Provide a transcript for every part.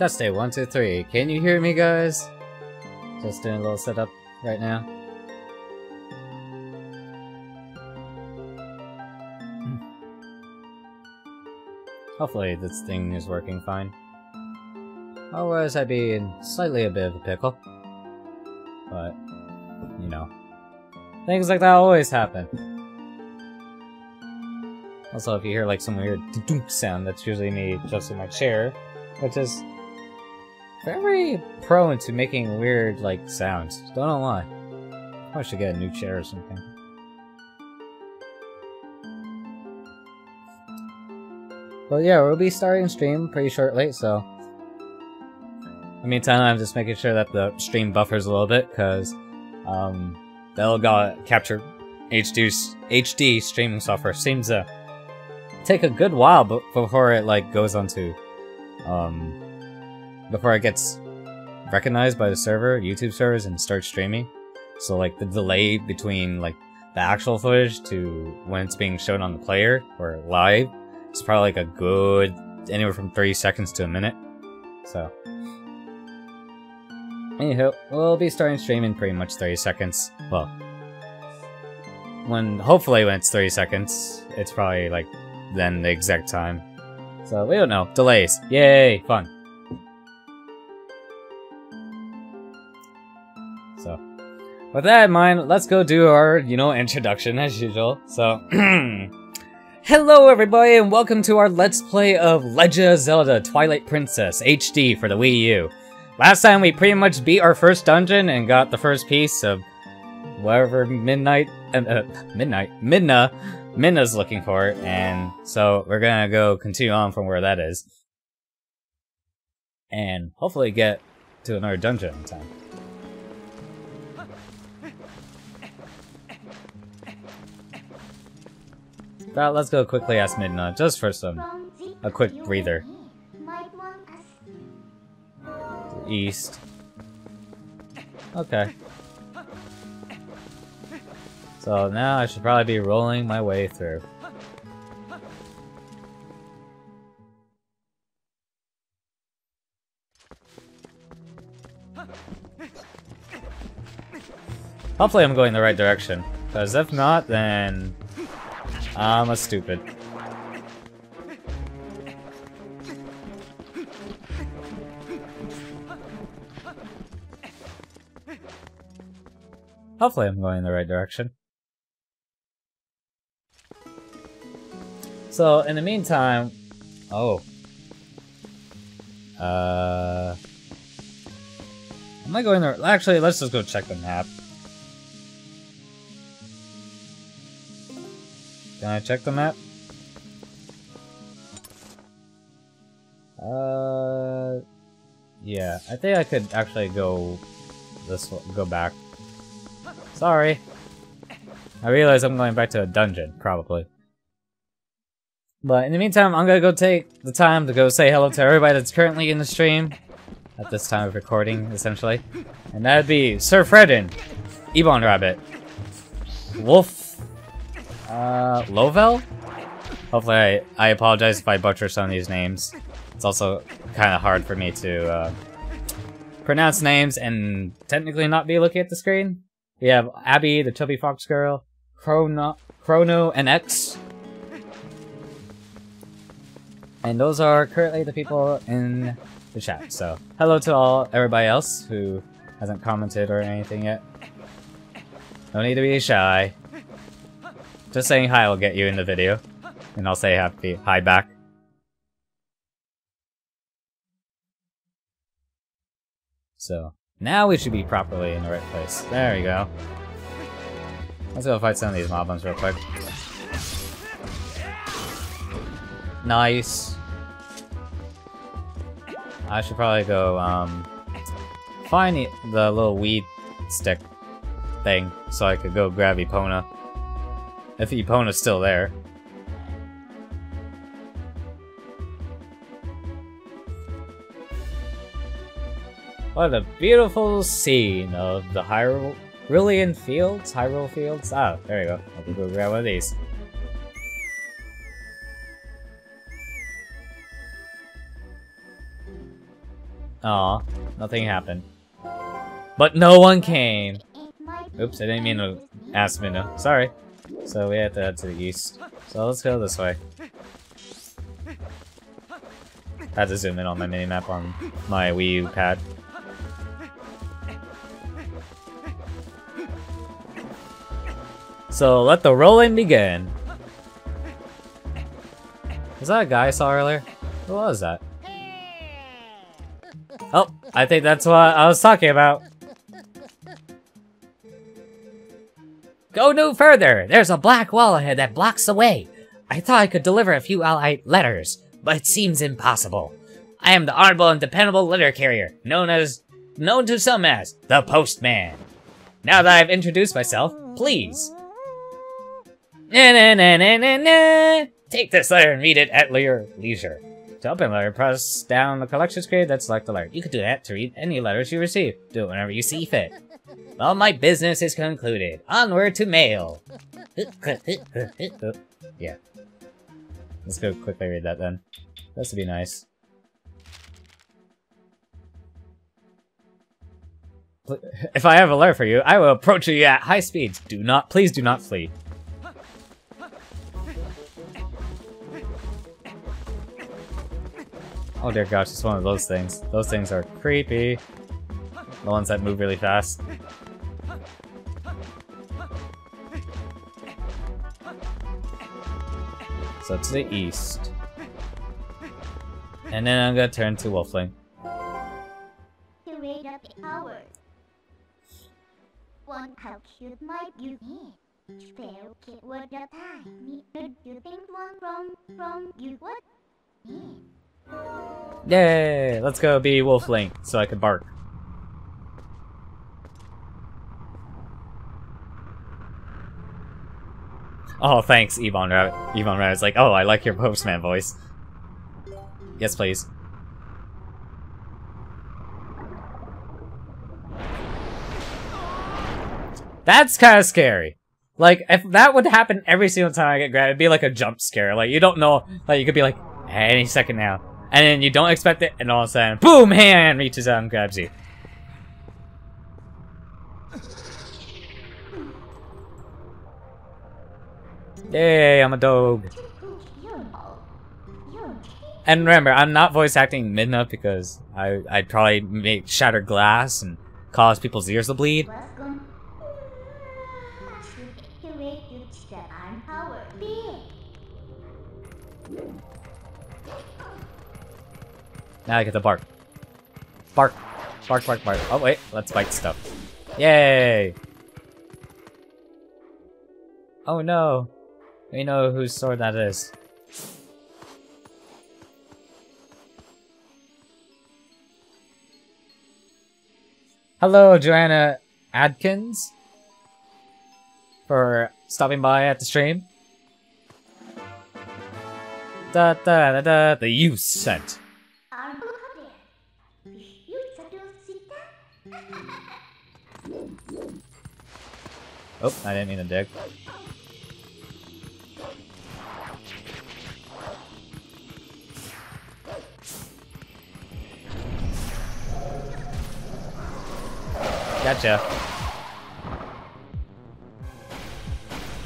That's day one, two, three. Can you hear me, guys? Just doing a little setup right now. Hmm. Hopefully this thing is working fine. Otherwise I'd be in slightly a bit of a pickle. But, you know. Things like that always happen. Also, if you hear like some weird dunk sound, that's usually me adjusting my chair, which is very prone to making weird like sounds. Don't know why. I should get a new chair or something. But yeah, we'll be starting stream pretty shortly, so... In the meantime, I'm just making sure that the stream buffers a little bit, because um, the Elgato Capture HD, HD streaming software seems to take a good while before it like goes onto, um, before it gets recognized by the server, YouTube servers, and starts streaming. So like the delay between like the actual footage to when it's being shown on the player or live it's probably like a good anywhere from 30 seconds to a minute. So. Anywho, we'll be starting streaming pretty much 30 seconds. Well, when hopefully when it's 30 seconds, it's probably like then the exact time. So we don't know. Delays. Yay! Fun. With that in mind, let's go do our, you know, introduction as usual. So, Hello everybody and welcome to our Let's Play of Legend of Zelda Twilight Princess HD for the Wii U. Last time we pretty much beat our first dungeon and got the first piece of whatever Midnight, uh, uh, Midnight, Midna, Midna's looking for, and so we're gonna go continue on from where that is. And hopefully get to another dungeon in time. Let's go quickly ask Midna, just for some, a quick breather. East. Okay. So now I should probably be rolling my way through. Hopefully I'm going the right direction, because if not, then I'm a stupid. Hopefully I'm going in the right direction. So, in the meantime... Oh. Uh... Am I going there? Actually, let's just go check the map. Can I check the map? Uh, yeah, I think I could actually go this one, go back. Sorry. I realize I'm going back to a dungeon, probably. But in the meantime, I'm gonna go take the time to go say hello to everybody that's currently in the stream. At this time of recording, essentially. And that'd be Sir Fredden, Ebon Rabbit, Wolf uh, Lovell? Hopefully I, I apologize if I butcher some of these names. It's also kind of hard for me to uh, pronounce names and technically not be looking at the screen. We have Abby, the chubby fox girl, Chrono, Chrono, and X. And those are currently the people in the chat. So, hello to all everybody else who hasn't commented or anything yet. No need to be shy. Just saying hi will get you in the video. And I'll say happy hi back. So, now we should be properly in the right place. There we go. Let's go fight some of these moblins real quick. Nice. I should probably go, um, find the, the little weed stick thing so I could go grab Epona. If Epona's still there. What a beautiful scene of the Hyrulean Fields? Hyrule Fields? Ah, there you go. I'll go grab one of these. Aw, nothing happened. But no one came! Oops, I didn't mean to ask Midna. Sorry. So we have to head to the east. So let's go this way. I had to zoom in on my minimap on my Wii U pad. So let the rolling begin. Was that a guy I saw earlier? Who was that? Oh, I think that's what I was talking about. Go no further! There's a black wall ahead that blocks the way. I thought I could deliver a few allied letters, but it seems impossible. I am the honorable and dependable letter carrier, known as known to some as the postman. Now that I've introduced myself, please. Na na na na na na. Take this letter and read it at your leisure. To open letter, press down the collection screen, then select the letter. You can do that to read any letters you receive. Do it whenever you see fit. Well, my business is concluded. Onward to mail. yeah. Let's go quickly read that then. This would be nice. If I have a letter for you, I will approach you at high speeds. Do not, please do not flee. Oh dear gosh, it's one of those things. Those things are creepy. The ones that move really fast. So to the east. And then I'm gonna turn to Wolf Link. To wake up hours. One how cute might you be? Spell kid word the time. Me did you think one from from you what? Yay! Let's go be Wolf Link so I can bark. Oh, thanks, Ebon Rabbit. Ebon Rabbit's like, oh, I like your postman voice. Yes, please. That's kind of scary. Like, if that would happen every single time I get grabbed, it'd be like a jump scare. Like, you don't know, like, you could be like, any second now. And then you don't expect it, and all of a sudden, boom, hand reaches out and grabs you. Yay, I'm a dog. And remember, I'm not voice acting Midna because I, I'd probably make shatter glass and cause people's ears to bleed. Now I get to bark. Bark. Bark, bark, bark. Oh, wait. Let's bite stuff. Yay! Oh no. We know whose sword that is. Hello, Joanna Adkins. For stopping by at the stream. Da da da da. The youth sent. I'm there. You Sita. Oh, I didn't mean to dig. Gotcha.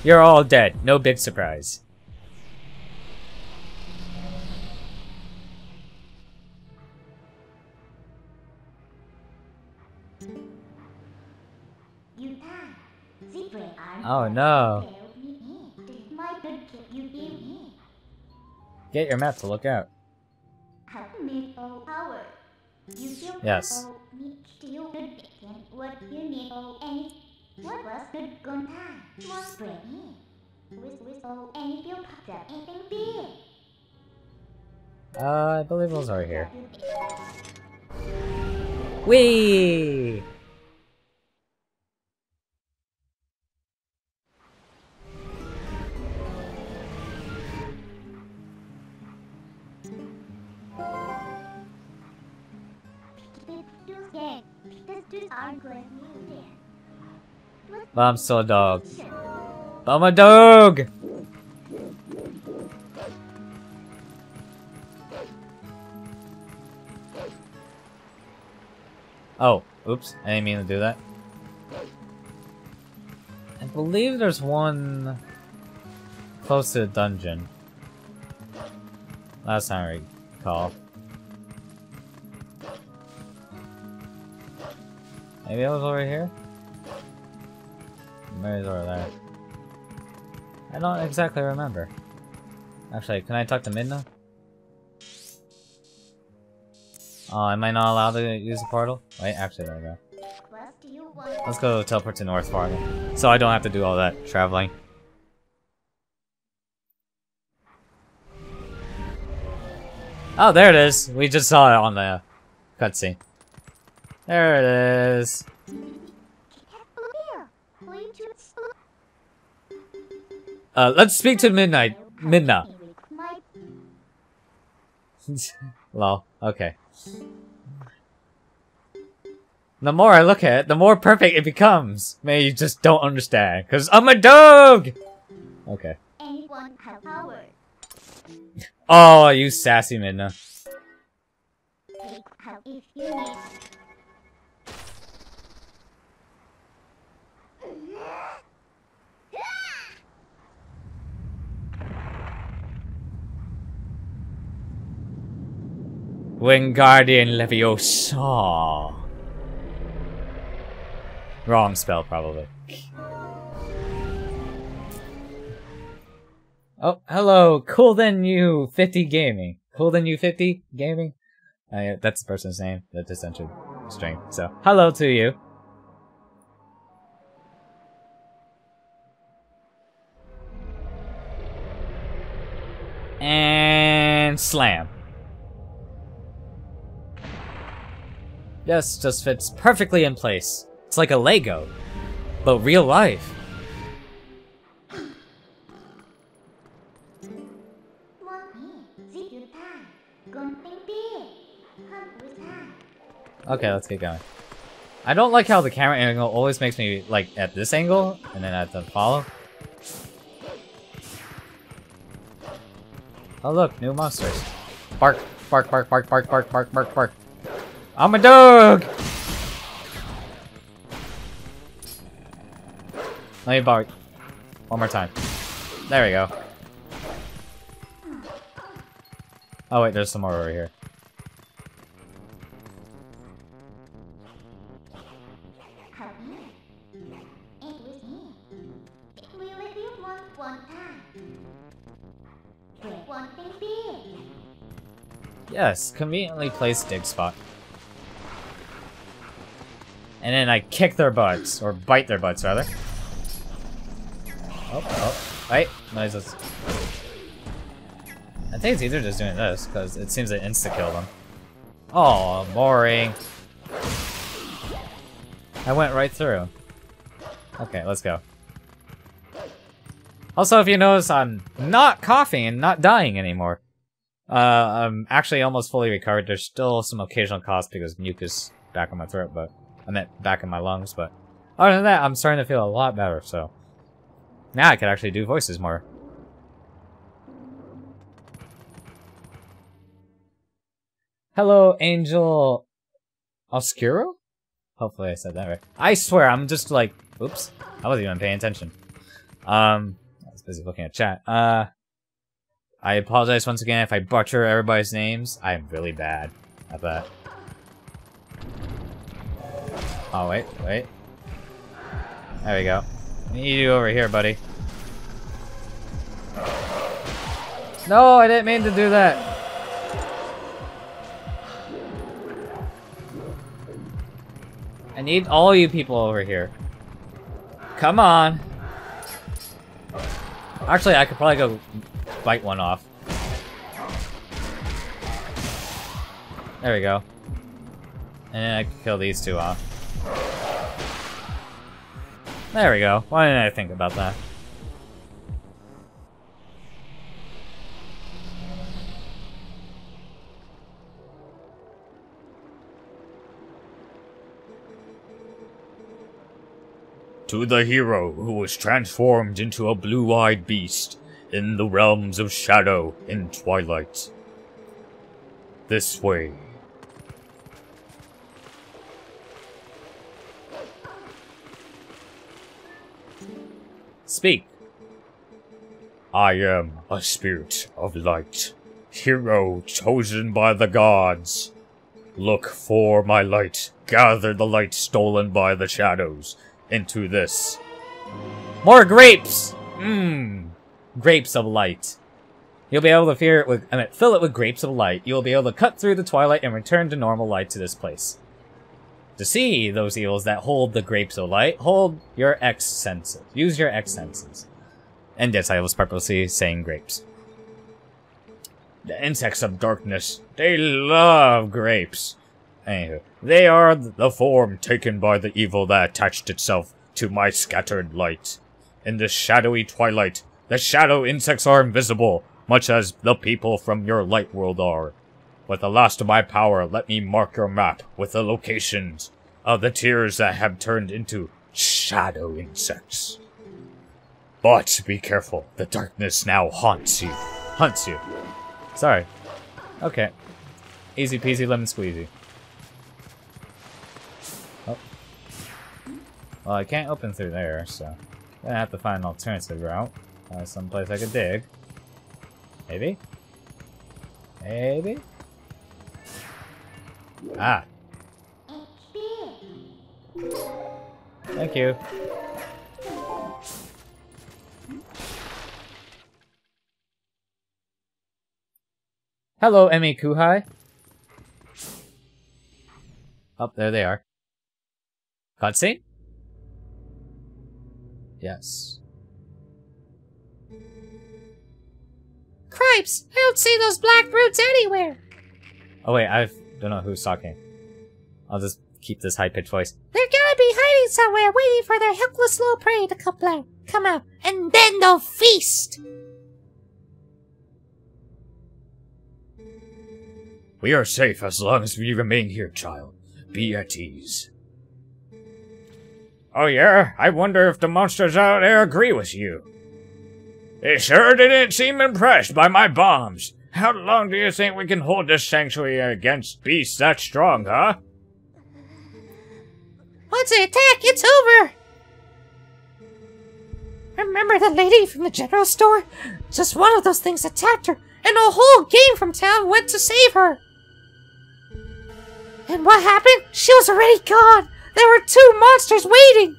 You're all dead. No big surprise. Oh no. Get your map to look out. Yes. What you need oh any what was good gun time? Spread me. With with oh any feel popped up anything big. Uh, I believe those are here. Whee! But I'm still a dog. But I'm a dog! Oh, oops. I didn't mean to do that. I believe there's one close to the dungeon. Last time I recall. Maybe it was over here? Maybe it was over there. I don't exactly remember. Actually, can I talk to Midna? Oh, am I not allowed to use the portal? Wait, actually, there we go. Let's go teleport to North Fargo. So I don't have to do all that traveling. Oh, there it is. We just saw it on the cutscene. There it is. Uh, let's speak to Midnight. Midna. Lol. Okay. The more I look at it, the more perfect it becomes. Maybe you just don't understand, cause I'm a dog! Okay. Oh, you sassy Midna. Take help if you need. Wingardium Leviosa. Wrong spell, probably. Oh, hello, cool than you 50 gaming. Cool than you 50 gaming? Uh, that's the person's name that just entered string. So, hello to you. And slam. Yes, just fits perfectly in place. It's like a Lego, but real life. Okay, let's get going. I don't like how the camera angle always makes me, like, at this angle, and then I have to follow. Oh look, new monsters. Bark, bark, bark, bark, bark, bark, bark, bark, bark. I'm a dog! Let me bark. One more time. There we go. Oh wait, there's some more over here. Yes, conveniently placed dig spot. And then I kick their butts, or bite their butts rather. Oh, oh, wait, noises. I think it's either just doing this, because it seems to insta-kill them. Oh, boring. I went right through. Okay, let's go. Also, if you notice, I'm not coughing and not dying anymore. Uh, I'm actually almost fully recovered. There's still some occasional coughs because mucus back in my throat, but I meant back in my lungs. But other than that, I'm starting to feel a lot better. So now I can actually do voices more. Hello, Angel Oscuro? Hopefully I said that right. I swear, I'm just like, oops, I wasn't even paying attention. Um, I was busy looking at chat. Uh, I apologize once again if I butcher everybody's names. I'm really bad at that. Oh, wait, wait. There we go. Need you over here, buddy. No, I didn't mean to do that. I need all you people over here. Come on. Actually, I could probably go bite one off. There we go. And I can kill these two off. There we go. Why didn't I think about that? To the hero who was transformed into a blue-eyed beast in the realms of shadow and twilight. This way. Speak. I am a spirit of light, hero chosen by the gods. Look for my light, gather the light stolen by the shadows into this. More grapes! Mmm. Grapes of light. You'll be able to fear it with, I mean, fill it with grapes of light. You'll be able to cut through the twilight and return to normal light to this place. To see those evils that hold the grapes of light, hold your X senses. Use your X senses. And yes, I was purposely saying grapes. The insects of darkness, they love grapes. Anywho, they are the form taken by the evil that attached itself to my scattered light. In the shadowy twilight, the shadow insects are invisible, much as the people from your light world are. With the last of my power, let me mark your map with the locations of the tears that have turned into shadow insects. But be careful, the darkness now haunts you. Hunts you. Sorry. Okay. Easy peasy lemon squeezy. Oh. Well, I can't open through there, so... I have to find an alternative route. Uh, someplace I could dig. Maybe? Maybe? Ah. Thank you. Hello, Emmy Kuhai. Up oh, there they are. Cutscene? Yes. Cripes! I don't see those black roots anywhere! Oh wait, I don't know who's talking. I'll just keep this high-pitched voice. They're gonna be hiding somewhere, waiting for their helpless little prey to come out, come out, and then they'll feast! We are safe as long as we remain here, child. Be at ease. Oh yeah? I wonder if the monsters out there agree with you. They sure didn't seem impressed by my bombs. How long do you think we can hold this sanctuary against beasts that strong, huh? Once they attack, it's over! Remember the lady from the general store? Just one of those things attacked her, and a whole game from town went to save her! And what happened? She was already gone! There were two monsters waiting!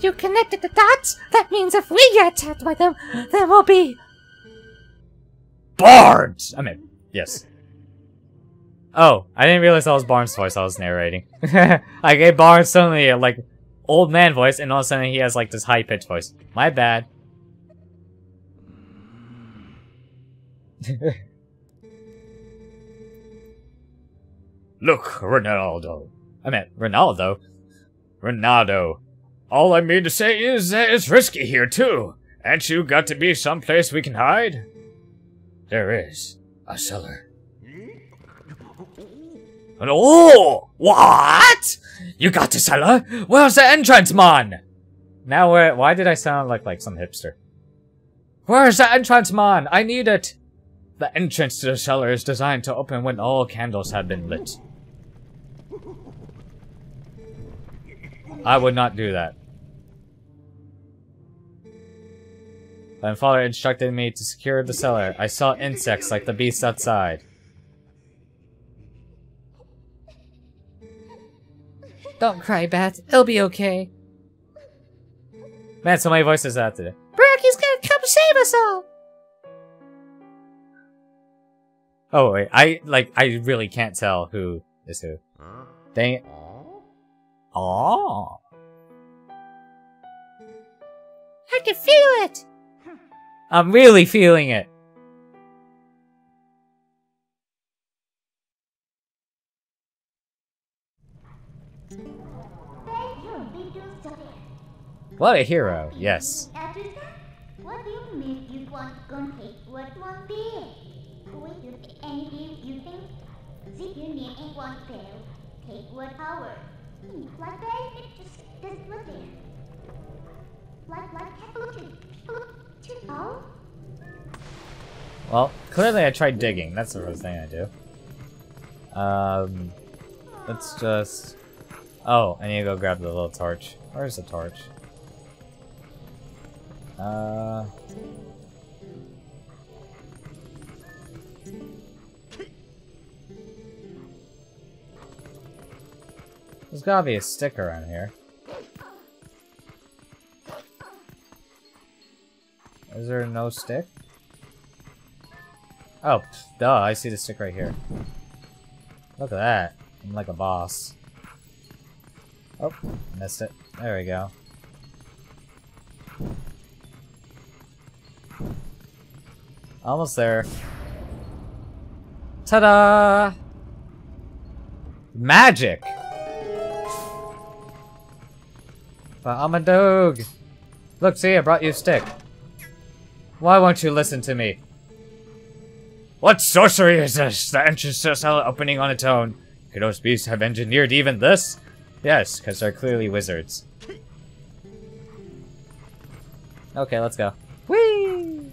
You connected the dots? That means if we get attacked by them, then we'll be... Barnes! I mean, yes. Oh, I didn't realize that was Barnes' voice I was narrating. I gave Barnes suddenly like, old man voice, and all of a sudden he has, like, this high-pitched voice. My bad. Look, Ronaldo. I meant Ronaldo. Ronaldo. All I mean to say is that it's risky here, too. Ain't you got to be someplace we can hide? There is. A cellar. Oh! What? You got the cellar? Where's the entrance, man? Now, why did I sound like, like some hipster? Where's the entrance, man? I need it! The entrance to the cellar is designed to open when all candles have been lit. I would not do that. My father instructed me to secure the cellar. I saw insects like the beasts outside. Don't cry, Bat. It'll be okay. Man, so many voices out today. Bracky's gonna come save us all! Oh, wait. I, like, I really can't tell who is who. Dang it. Oh. I can feel it! I'm really feeling it. What a hero, yes. Like that, just look there. Like, like, look at look? Well, clearly I tried digging. That's the first thing I do. Um, let's just Oh, I need to go grab the little torch. Where's the torch? Uh... There's gotta be a stick around here. Is there no stick? Oh, duh, I see the stick right here. Look at that. I'm like a boss. Oh, missed it. There we go. Almost there. Ta-da! Magic! But I'm a dog. Look, see, I brought you a stick. Why won't you listen to me? What sorcery is this? The entrance to a cell opening on its own. Could those beasts have engineered even this? Yes, because they're clearly wizards. Okay, let's go. Whee!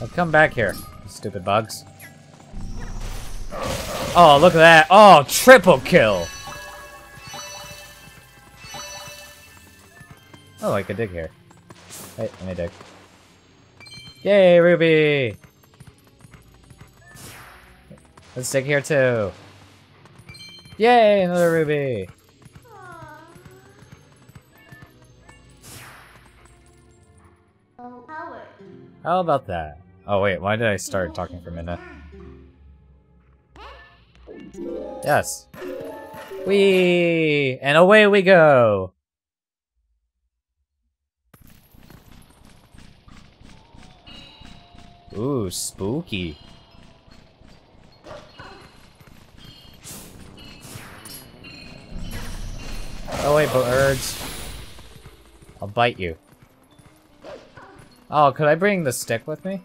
Oh, come back here, stupid bugs. Oh, look at that. Oh, triple kill. Oh, I could dig here. Wait, let me dig. Yay, Ruby! Let's dig here too. Yay, another Ruby! How about that? Oh wait, why did I start talking for a minute? Yes. Whee! And away we go! Ooh, spooky. Oh wait, birds. I'll bite you. Oh, could I bring the stick with me?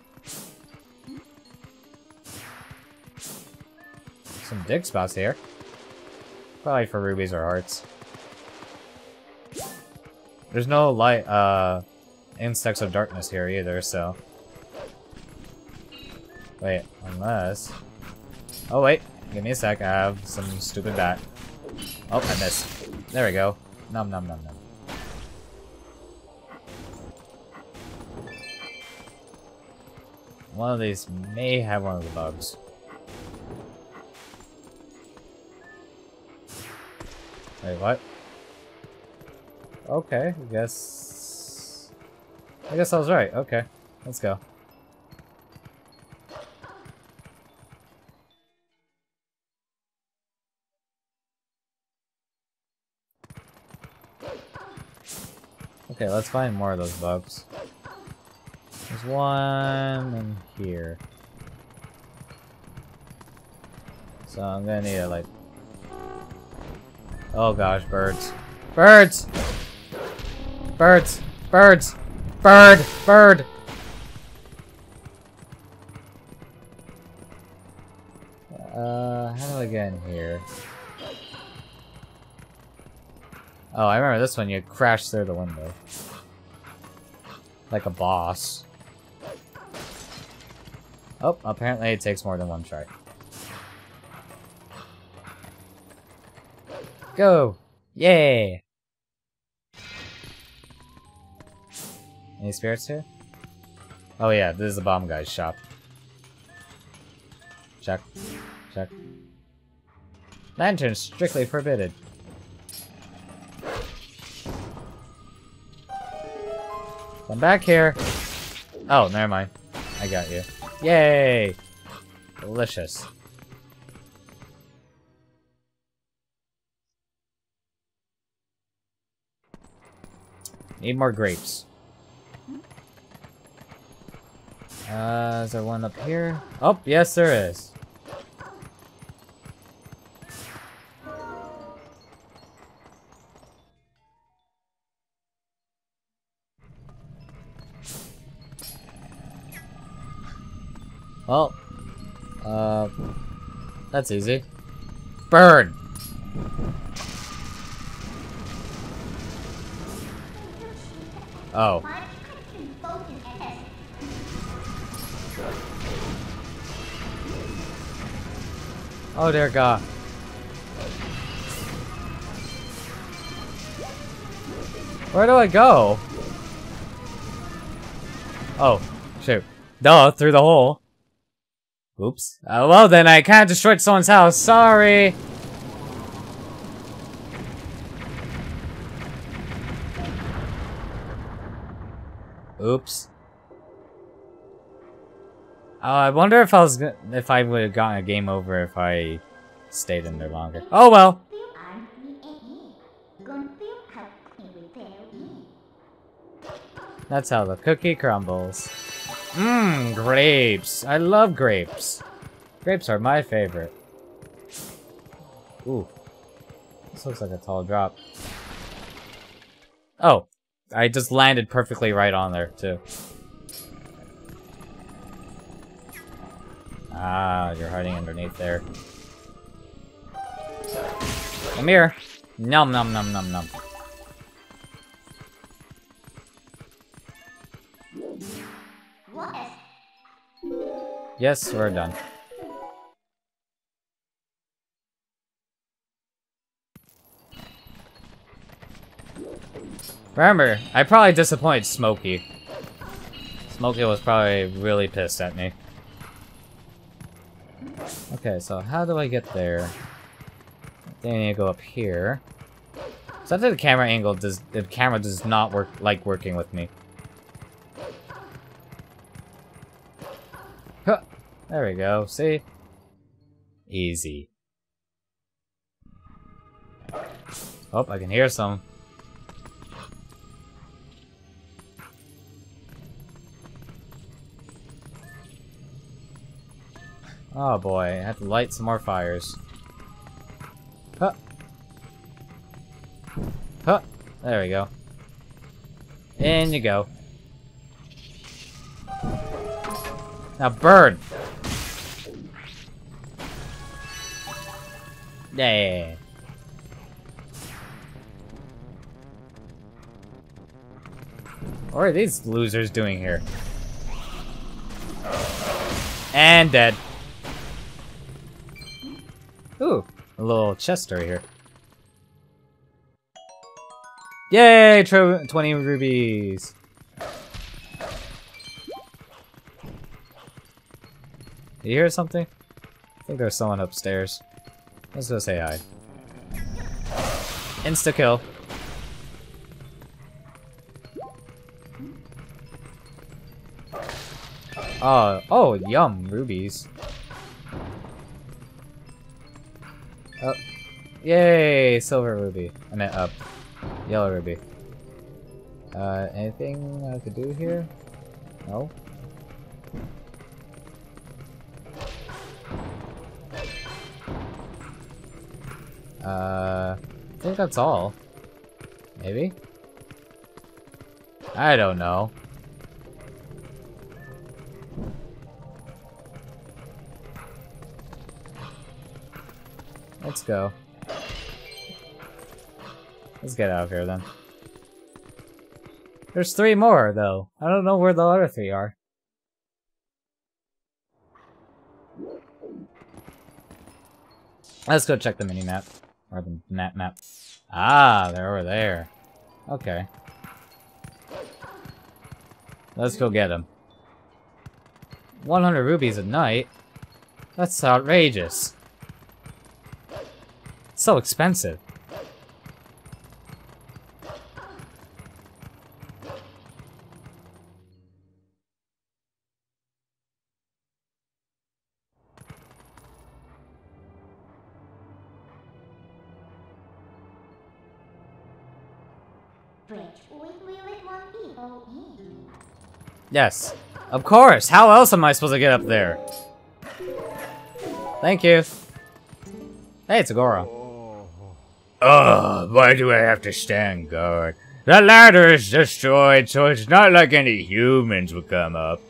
Some dig spots here. Probably for rubies or hearts. There's no light, uh, insects of darkness here either, so. Wait, unless... Oh wait, give me a sec, I have some stupid bat. Oh, I missed. There we go. Num num num num. One of these may have one of the bugs. Wait, what? Okay, I guess... I guess I was right. Okay, let's go. Okay, let's find more of those bugs. There's one in here. So I'm gonna need to like... Oh gosh, birds. Birds! Birds! Birds! Bird! Bird! Uh, how do I get in here? Oh, I remember this one, you crash through the window. Like a boss. Oh, apparently it takes more than one try. Go! Yay! Any spirits here? Oh yeah, this is the bomb guy's shop. Check. Check. Lantern strictly forbidden. Come back here. Oh, never mind. I got you. Yay! Delicious. Need more grapes. Uh, is there one up here? Oh, yes there is. Well, uh, that's easy. Burn! Oh. Oh dear god. Where do I go? Oh, shoot. Duh, through the hole. Oops. Uh, well then, I can't destroy someone's house. Sorry! Oops. Oh, I wonder if I was if I would have gotten a game over if I stayed in there longer. Oh well. That's how the cookie crumbles. Mmm, grapes. I love grapes. Grapes are my favorite. Ooh. This looks like a tall drop. Oh. I just landed perfectly right on there, too. Ah, you're hiding underneath there. Come here. Nom nom nom nom nom. Yes, we're done. Remember, I probably disappointed Smokey. Smokey was probably really pissed at me. Okay, so how do I get there? I think I need to go up here. Something the camera angle does the camera does not work like working with me. Huh. There we go, see? Easy. Oh, I can hear some. Oh boy, I have to light some more fires. Huh. Huh. There we go. In you go. Now burn! Yeah. What are these losers doing here? And dead. Ooh, a little chest right here. Yay! 20 rubies! You hear something? I think there's someone upstairs. Let's go say hi. Insta kill. Oh, oh, yum, rubies. Oh, yay, silver ruby. I meant up. Yellow ruby. Uh, anything I could do here? No? Uh, I think that's all. Maybe? I don't know. Let's go. Let's get out of here then. There's three more, though. I don't know where the other three are. Let's go check the mini-map. Or the map map. Ah, they're over there. Okay. Let's go get them. 100 rubies a night? That's outrageous. So expensive. Yes. Of course! How else am I supposed to get up there? Thank you. Hey, it's a Goron. Ugh, why do I have to stand guard? The ladder is destroyed, so it's not like any humans would come up.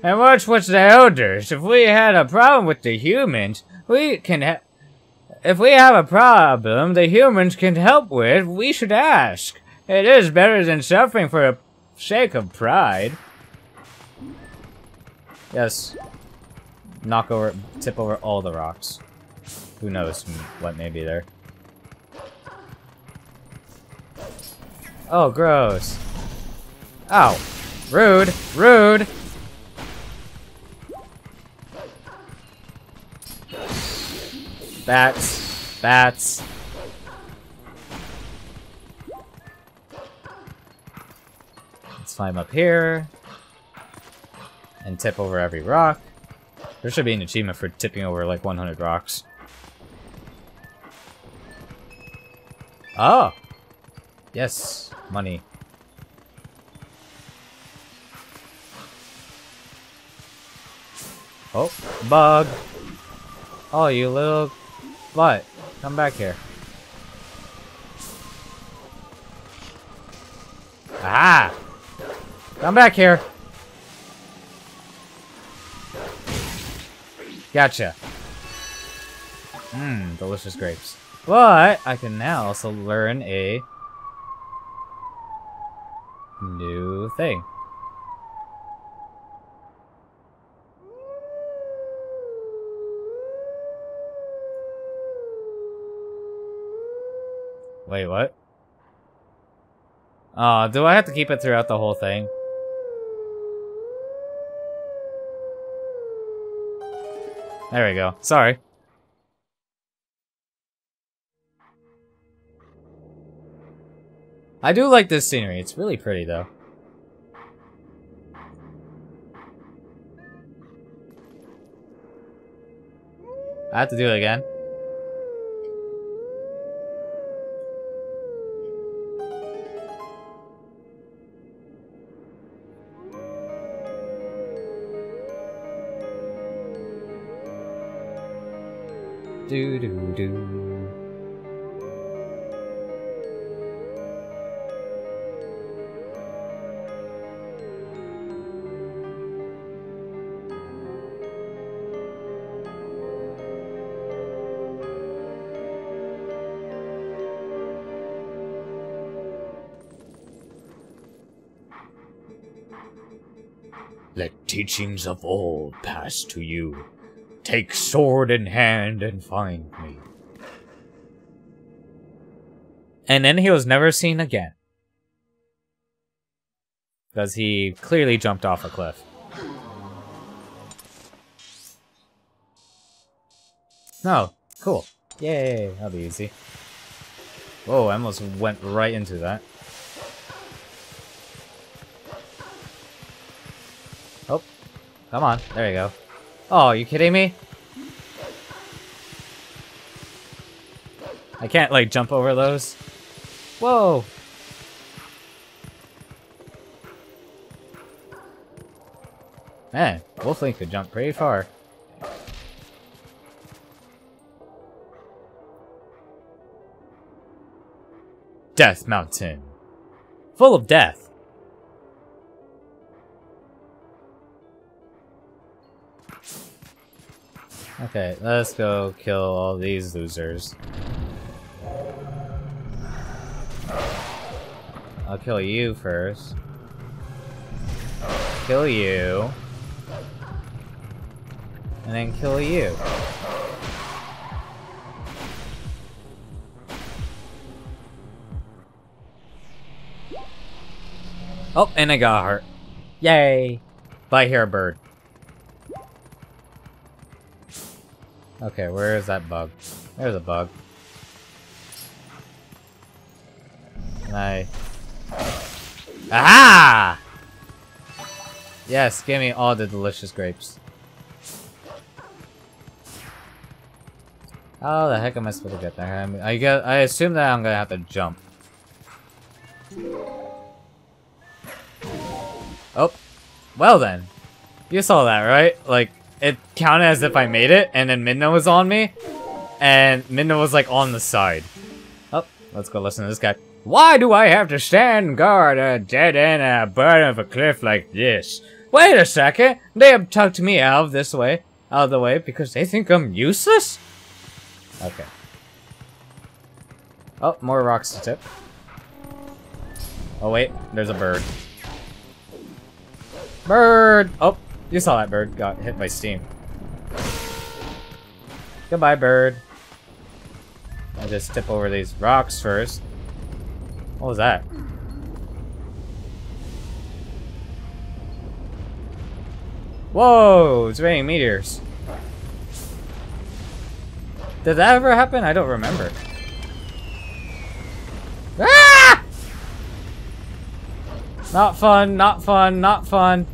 And what's with the elders? If we had a problem with the humans, we can ha- If we have a problem the humans can help with, we should ask. It is better than suffering for the sake of pride. Yes. Knock over, tip over all the rocks. who knows what may be there. Oh, gross. Ow. Rude. Rude. Bats. Bats. Let's climb up here. And tip over every rock. There should be an achievement for tipping over like 100 rocks. Oh! Yes, money. Oh, bug! Oh, you little... What? Come back here. Ah! Come back here! Gotcha. Mmm, delicious grapes. But, I can now also learn a... new thing. Wait, what? Oh, do I have to keep it throughout the whole thing? There we go. Sorry. I do like this scenery. It's really pretty, though. I have to do it again. Do do do. Let teachings of old pass to you. Take sword in hand and find me. And then he was never seen again. Because he clearly jumped off a cliff. No, cool. Yay, that'll be easy. Whoa, I almost went right into that. Oh, come on, there you go. Oh, you kidding me? I can't, like, jump over those. Whoa! Man, Wolf Link could jump pretty far. Death Mountain. Full of death. Okay, let's go kill all these losers. I'll kill you first. Kill you. And then kill you. Oh, and I got a heart. Yay! Hear a bird. Okay, where is that bug? There's a bug. Can I... Aha! Yes, give me all the delicious grapes. How the heck am I supposed to get there? I, mean, I get. I assume that I'm gonna have to jump. Oh, well then. You saw that, right? Like, it counted as if I made it, and then Midna was on me, and Midna was like on the side. Oh, let's go listen to this guy. Why do I have to stand guard a dead end at the bottom of a cliff like this? Wait a second, they have tucked me out of this way, out of the way, because they think I'm useless? Okay. Oh, more rocks to tip. Oh wait, there's a bird. Bird! Oh, you saw that bird got hit by steam. Goodbye, bird. I'll just tip over these rocks first. What was that? Whoa! It's raining meteors. Did that ever happen? I don't remember. Ah! Not fun, not fun, not fun.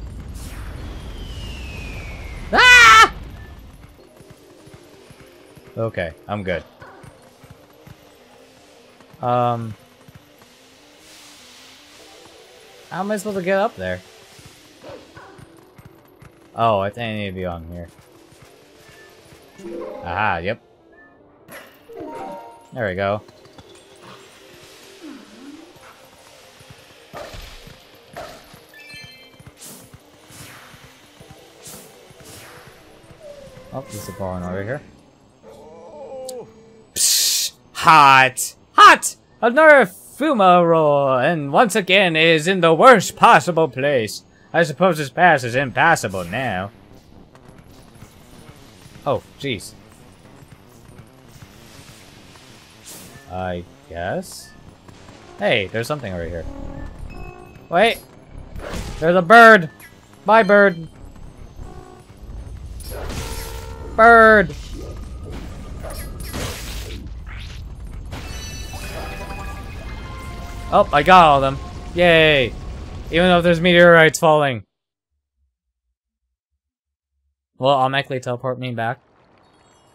Okay, I'm good. Um... How am I supposed to get up there? Oh, I think I need to be on here. Aha, yep. There we go. Oh, there's a ball over here. Hot! Hot! Another fumarole, and once again is in the worst possible place. I suppose this pass is impassable now. Oh, jeez. I guess? Hey, there's something over here. Wait! There's a bird! Bye, bird! Bird! Oh, I got all of them. Yay! Even though there's meteorites falling. Will it automatically teleport me back?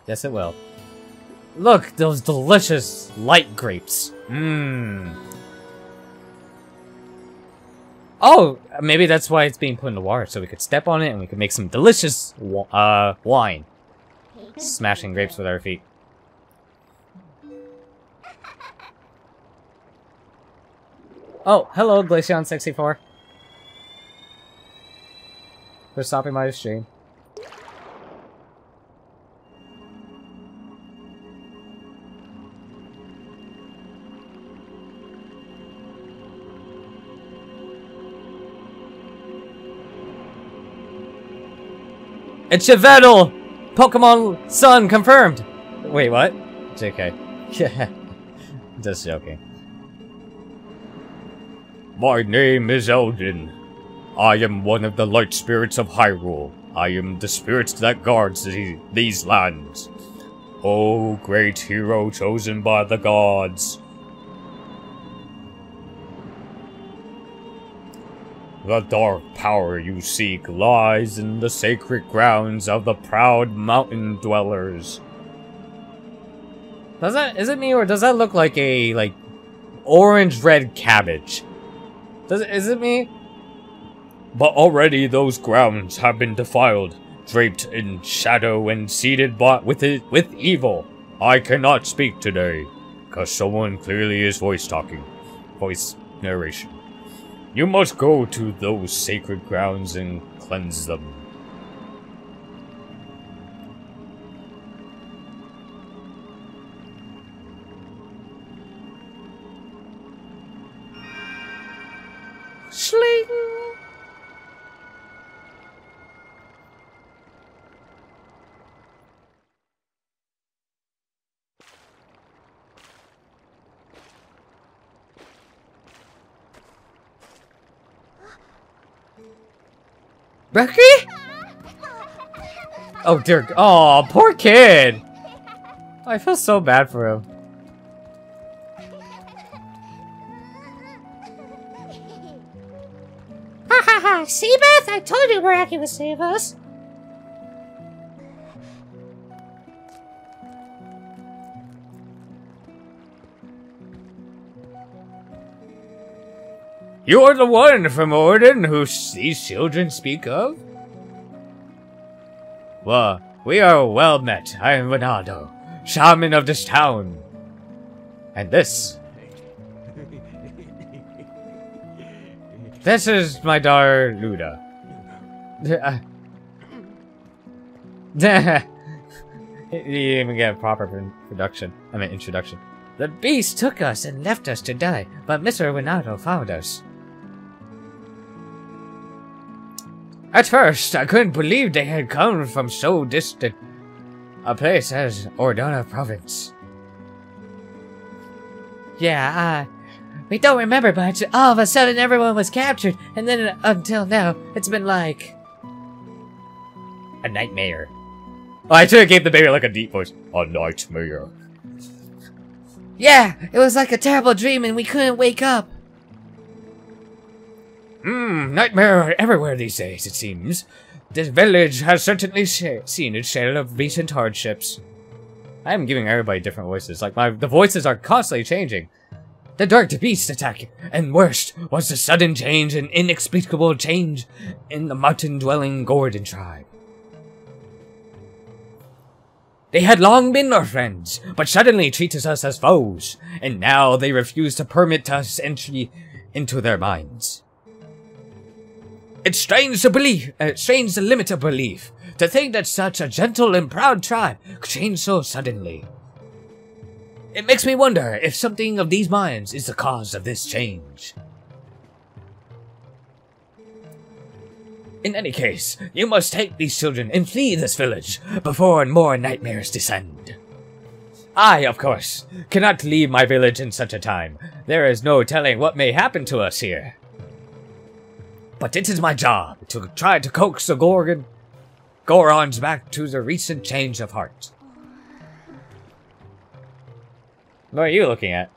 Yes, it will. Look, those delicious light grapes. Mmm. Oh, maybe that's why it's being put in the water, so we could step on it and we could make some delicious uh, wine. Smashing grapes with our feet. Oh, hello, Glaceon64. They're stopping my stream. It's Yveltal! Pokemon Sun confirmed! Wait, what? JK. Yeah. Just joking. My name is Eldin. I am one of the light spirits of Hyrule. I am the spirit that guards the, these lands. Oh, great hero chosen by the gods. The dark power you seek lies in the sacred grounds of the proud mountain dwellers. Does that, is it me or does that look like a, like, orange-red cabbage? Does it, is it me? But already those grounds have been defiled, draped in shadow and seeded with it, with evil. I cannot speak today, cause someone clearly is voice talking, voice narration. You must go to those sacred grounds and cleanse them. Schling! Becky? Oh dear. Oh, poor kid. I feel so bad for him. Ha! I told you Meraki would save us. You are the one from Ordon who these children speak of? Well, we are well met. I am Ronaldo, shaman of this town. And this... This is my daughter, Luda. you even get a proper production. I mean, introduction. The beast took us and left us to die, but Mr. Renado found us. At first, I couldn't believe they had come from so distant a place as Ordona Province. Yeah, uh, we don't remember much. All of a sudden, everyone was captured, and then uh, until now, it's been like A nightmare. Oh, I should have gave the baby like a deep voice. A nightmare. Yeah, it was like a terrible dream and we couldn't wake up. Hmm, nightmare everywhere these days, it seems. This village has certainly sh- seen its share of recent hardships. I am giving everybody different voices. Like, my the voices are constantly changing. The dark beast attack, and worst was the sudden change and inexplicable change in the mountain-dwelling Goron tribe. They had long been our friends, but suddenly treated us as foes, and now they refuse to permit us entry into their mines. It's strange to believe, uh, strange the limit of belief, to think that such a gentle and proud tribe could change so suddenly. It makes me wonder if something of these mines is the cause of this change. In any case, you must take these children and flee this village before more nightmares descend. I, of course, cannot leave my village in such a time. There is no telling what may happen to us here. But it is my job to try to coax the Gorgon, Gorons back to the recent change of heart. What are you looking at?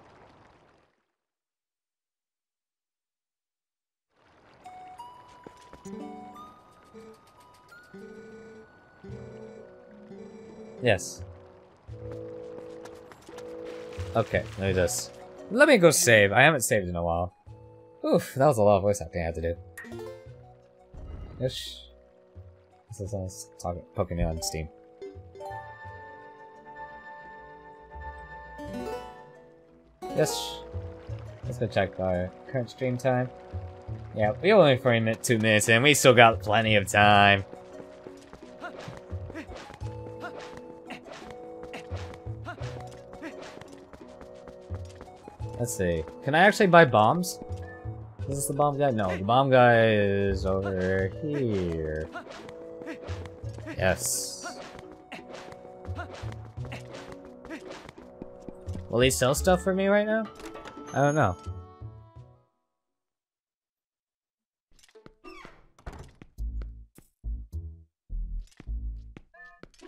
Yes. Okay, let me just... Let me go save. I haven't saved in a while. Oof, that was a lot of voice acting I had to do. Ish. This is us talking, poking on Steam. Yes. Let's go check our current stream time. Yeah, we only for a minute, two minutes and we still got plenty of time. Let's see. Can I actually buy bombs? Is this the bomb guy? No, the bomb guy is over here. Yes. Will he sell stuff for me right now? I don't know.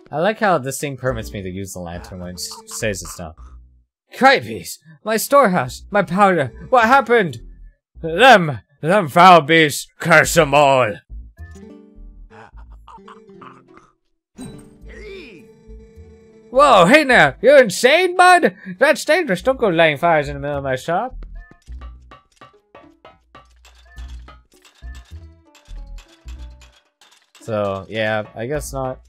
I like how this thing permits me to use the lantern when it says it's not. Cripes! My storehouse! My powder! What happened? Them! Them foul beasts! Curse them all! Whoa, hey now! you're insane, bud? That's dangerous. Don't go lighting fires in the middle of my shop. So, yeah, I guess not.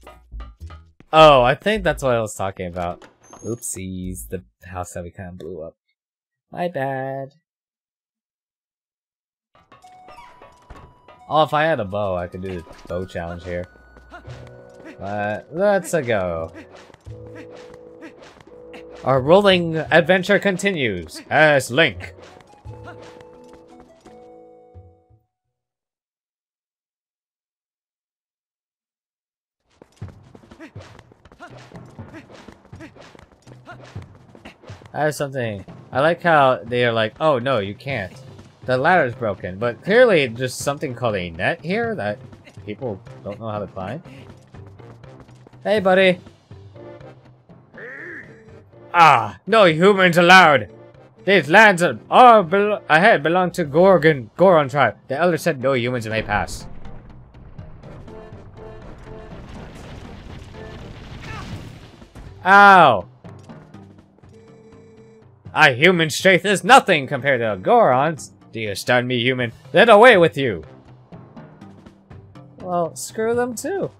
Oh, I think that's what I was talking about. Oopsies, the house that we kind of blew up. My bad. Oh, if I had a bow, I could do the bow challenge here. But let's -a go. Our rolling adventure continues as Link. I have something. I like how they are like, oh no, you can't. The ladder is broken, but clearly just something called a net here that people don't know how to climb. Hey, buddy. Ah, no humans allowed. These lands are ahead belong to Gorgon, Goron tribe. The elder said no humans may pass. Ow! A human strength is nothing compared to a Goron's. Do you stun me, human? Then away with you! Well, screw them too.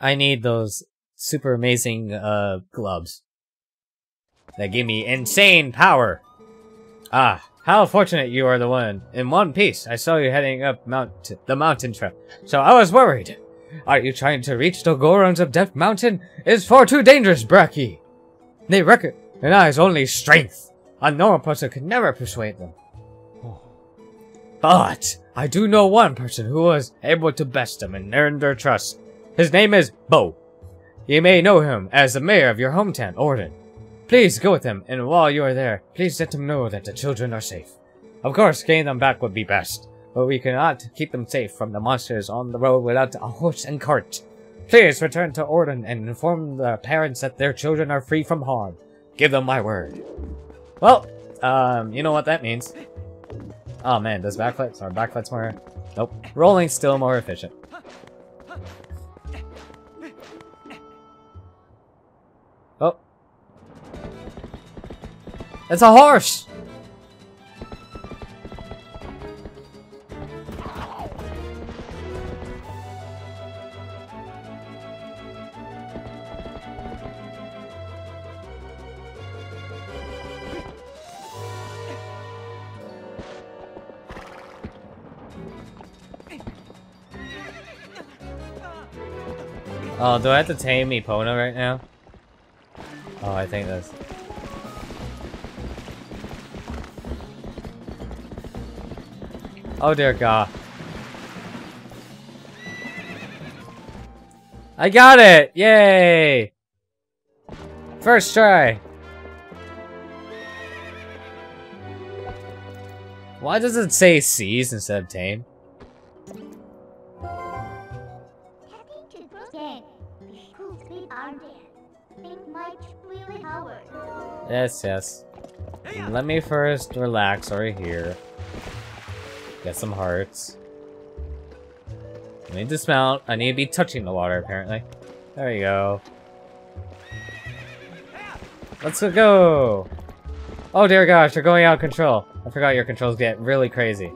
I need those super amazing uh, gloves that give me insane power. Ah, how fortunate you are the one in one piece. I saw you heading up mount the mountain trail, so I was worried. Are you trying to reach the Gorons of Death Mountain? It's far too dangerous, Bracky. They recognize only strength. A normal person could never persuade them. But I do know one person who was able to best them and earn their trust. His name is Bo. You may know him as the mayor of your hometown, Ordon. Please go with him, and while you are there, please let him know that the children are safe. Of course, getting them back would be best, but we cannot keep them safe from the monsters on the road without a horse and cart. Please return to Ordon and inform the parents that their children are free from harm. Give them my word. Well, um, you know what that means. Oh man, does backflips or backflips more? Nope. Rolling's still more efficient. It's a horse! Oh, do I have to tame Epona right now? Oh, I think that's... Oh dear god. I got it! Yay! First try! Why does it say seize instead of tame? Yes, yes. Let me first relax over here. Get some hearts. I need to dismount. I need to be touching the water, apparently. There you go. Let's go! Oh dear gosh, you're going out of control. I forgot your controls get really crazy.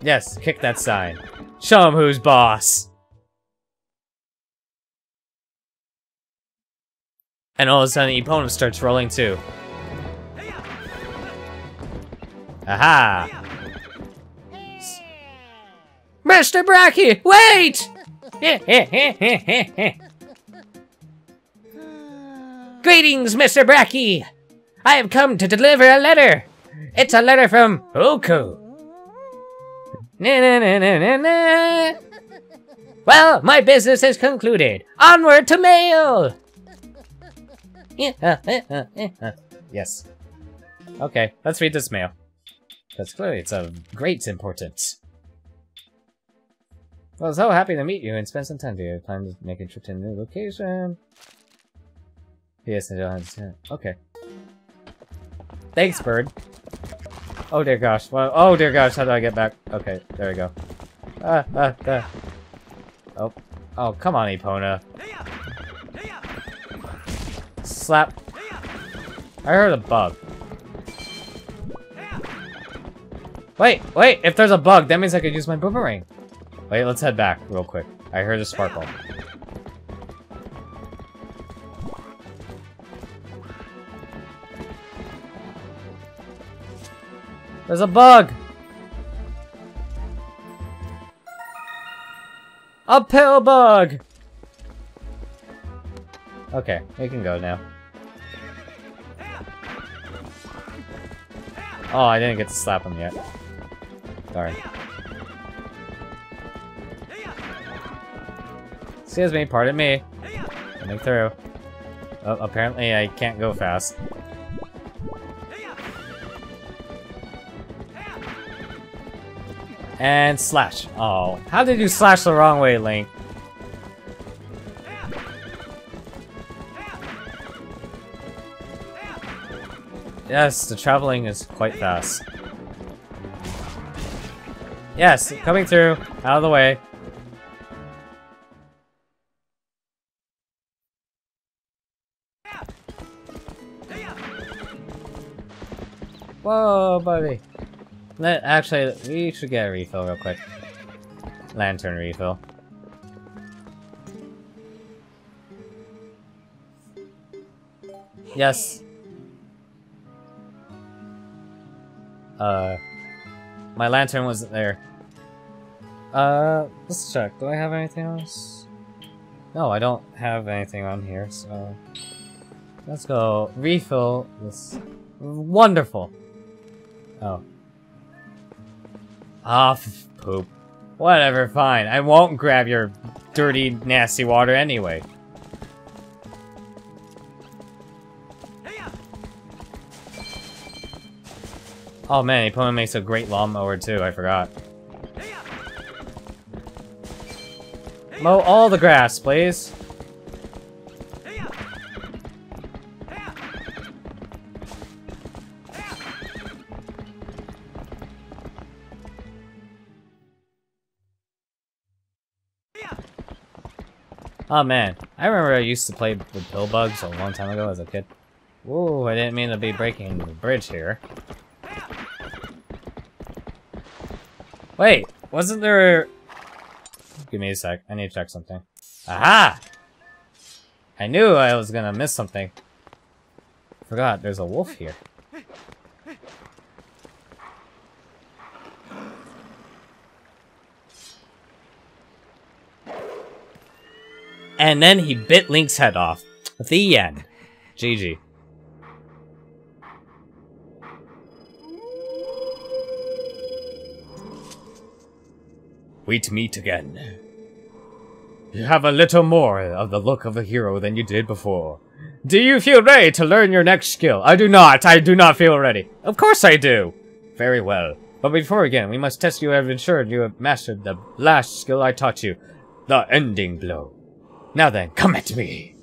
Yes, kick that sign. Show him who's boss! And all of a sudden, the opponent starts rolling too. Aha! Mr. Bracky, wait! Greetings, Mr. Bracky! I have come to deliver a letter. It's a letter from Oku. Na na na na na na. Well, my business is concluded. Onward to mail! yes. Okay, let's read this mail. Because clearly it's of great importance. Well, so happy to meet you and spend some time together. Plan to make a trip to a new location. Yes, I don't understand. Okay. Thanks, bird. Oh dear gosh. Well, oh dear gosh, how do I get back? Okay, there we go. Ah, ah, ah. Oh. Oh, come on, Epona. Slap. I heard a bug. Wait, wait, if there's a bug, that means I could use my boomerang. Wait, let's head back real quick. I heard a sparkle. There's a bug! A pill bug! Okay, we can go now. Oh, I didn't get to slap him yet. Sorry. Excuse me, pardon me. Coming through. Oh, apparently I can't go fast. And slash. Oh, how did you slash the wrong way, Link? Yes, the traveling is quite fast. Yes, coming through. Out of the way. Whoa, buddy. Let, actually, we should get a refill real quick. Lantern refill. Yes. Uh, my lantern wasn't there. Uh, let's check. Do I have anything else? No, I don't have anything on here, so... Let's go refill this. Wonderful! Oh. Ah, oh, poop. Whatever, fine. I won't grab your dirty, nasty water anyway. Oh man, Epona makes a great lawnmower too, I forgot. Mow all the grass, please. Oh man, I remember I used to play with Pillbugs a long time ago as a kid. Whoa, I didn't mean to be breaking the bridge here. Wait, wasn't there... Give me a sec, I need to check something. Aha! I knew I was gonna miss something. Forgot, there's a wolf here. And then he bit Link's head off. The end. GG. We to meet again. You have a little more of the look of a hero than you did before. Do you feel ready to learn your next skill? I do not. I do not feel ready. Of course I do. Very well. But before again, we must test you have ensured you have mastered the last skill I taught you. The ending blow. Now then, come at me.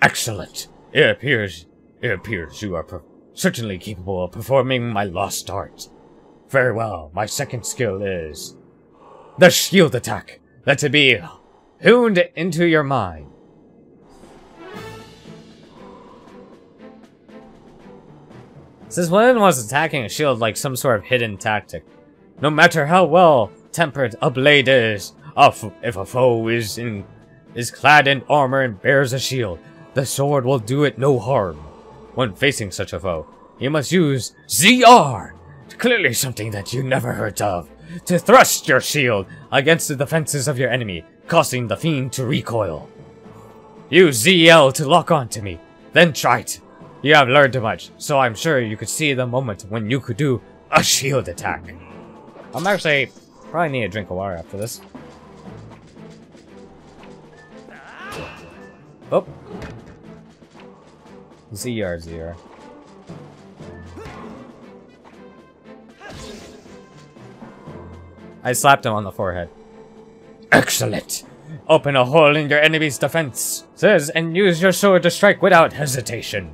Excellent. It appears, it appears you are certainly capable of performing my lost art. Very well. My second skill is the shield attack. Let it be honed into your mind. Since one was attacking a shield like some sort of hidden tactic. No matter how well tempered a blade is, if a foe is in is clad in armor and bears a shield, the sword will do it no harm. When facing such a foe, you must use ZR, clearly something that you never heard of, to thrust your shield against the defenses of your enemy, causing the fiend to recoil. Use ZL to lock onto me, then try it. You have learned too much, so I'm sure you could see the moment when you could do a shield attack. I'm actually probably need a drink of water after this. Oh. ZR ZR. I slapped him on the forehead. Excellent! Open a hole in your enemy's defense, says, and use your sword to strike without hesitation.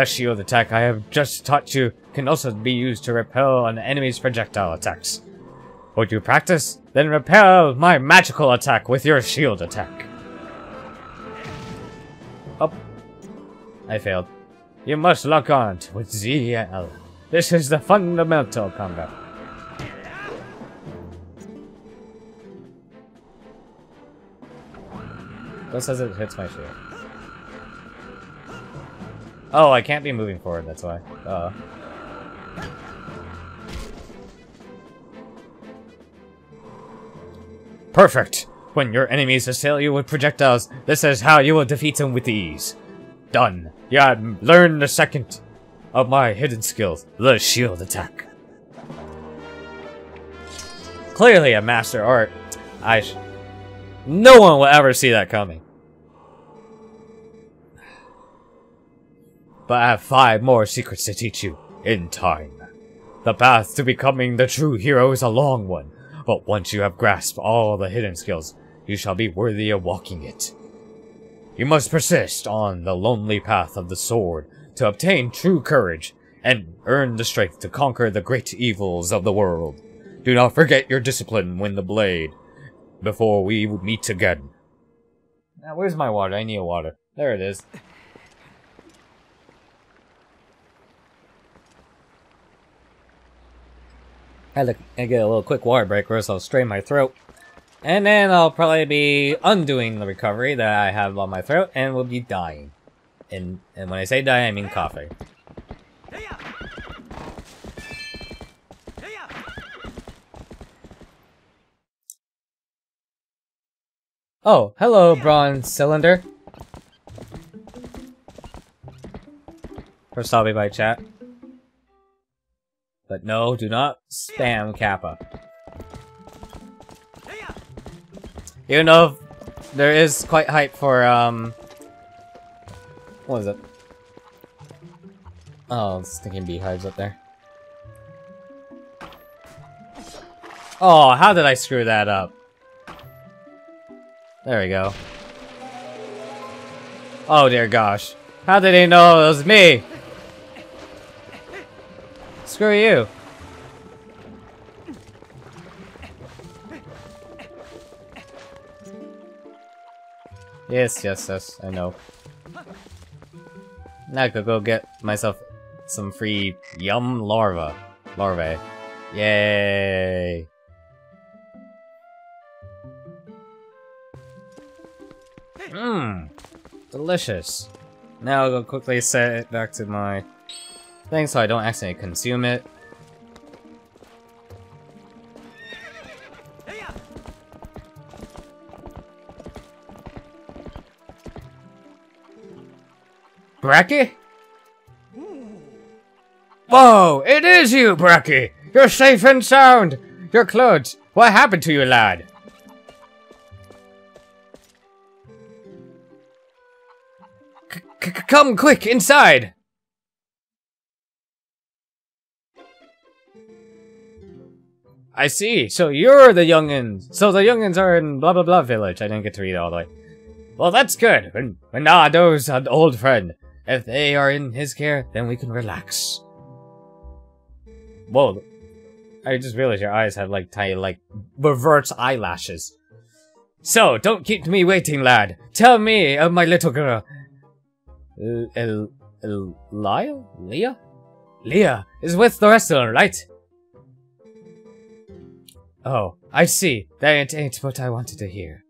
The shield attack I have just taught you can also be used to repel an enemy's projectile attacks. Would you practice? Then repel my magical attack with your shield attack. Oh. I failed. You must lock on with ZL. This is the fundamental combat. What says it hits my shield? Oh, I can't be moving forward, that's why. Uh. Perfect! When your enemies assail you with projectiles, this is how you will defeat them with ease. Done. You have learned the second of my hidden skills, the shield attack. Clearly a master art. I No one will ever see that coming. But I have five more secrets to teach you, in time. The path to becoming the true hero is a long one, but once you have grasped all the hidden skills, you shall be worthy of walking it. You must persist on the lonely path of the sword to obtain true courage and earn the strength to conquer the great evils of the world. Do not forget your discipline when the blade, before we meet again. Now, where's my water? I need water. There it is. Had to get a little quick water break or else I'll strain my throat. And then I'll probably be undoing the recovery that I have on my throat and will be dying. And, and when I say die, I mean coughing. Oh, hello, Bronze Cylinder. First, I'll be by chat. But no, do not spam Kappa. Even though there is quite hype for, um... What is it? Oh, stinking beehives up there. Oh, how did I screw that up? There we go. Oh dear gosh. How did he know it was me? Screw you. Yes, yes, yes, I know. Now I could go get myself some free yum larva. Larvae. Yay! Mmm! Delicious. Now I'll go quickly set it back to my thing so I don't accidentally consume it. Bracky? Whoa! It is you, Bracky! You're safe and sound! Your clothes! What happened to you, lad? C come quick, inside! I see. So you're the youngins. So the youngins are in blah blah blah village. I didn't get to read all the way. Well, that's good. When when Nado's an old friend. If they are in his care, then we can relax. Whoa. I just realized your eyes have like tiny, like, reverse eyelashes. So, don't keep me waiting, lad. Tell me of my little girl. L El... El... Lyle? Leah? Leah is with the rest of them, right? Oh, I see. That ain't what I wanted to hear.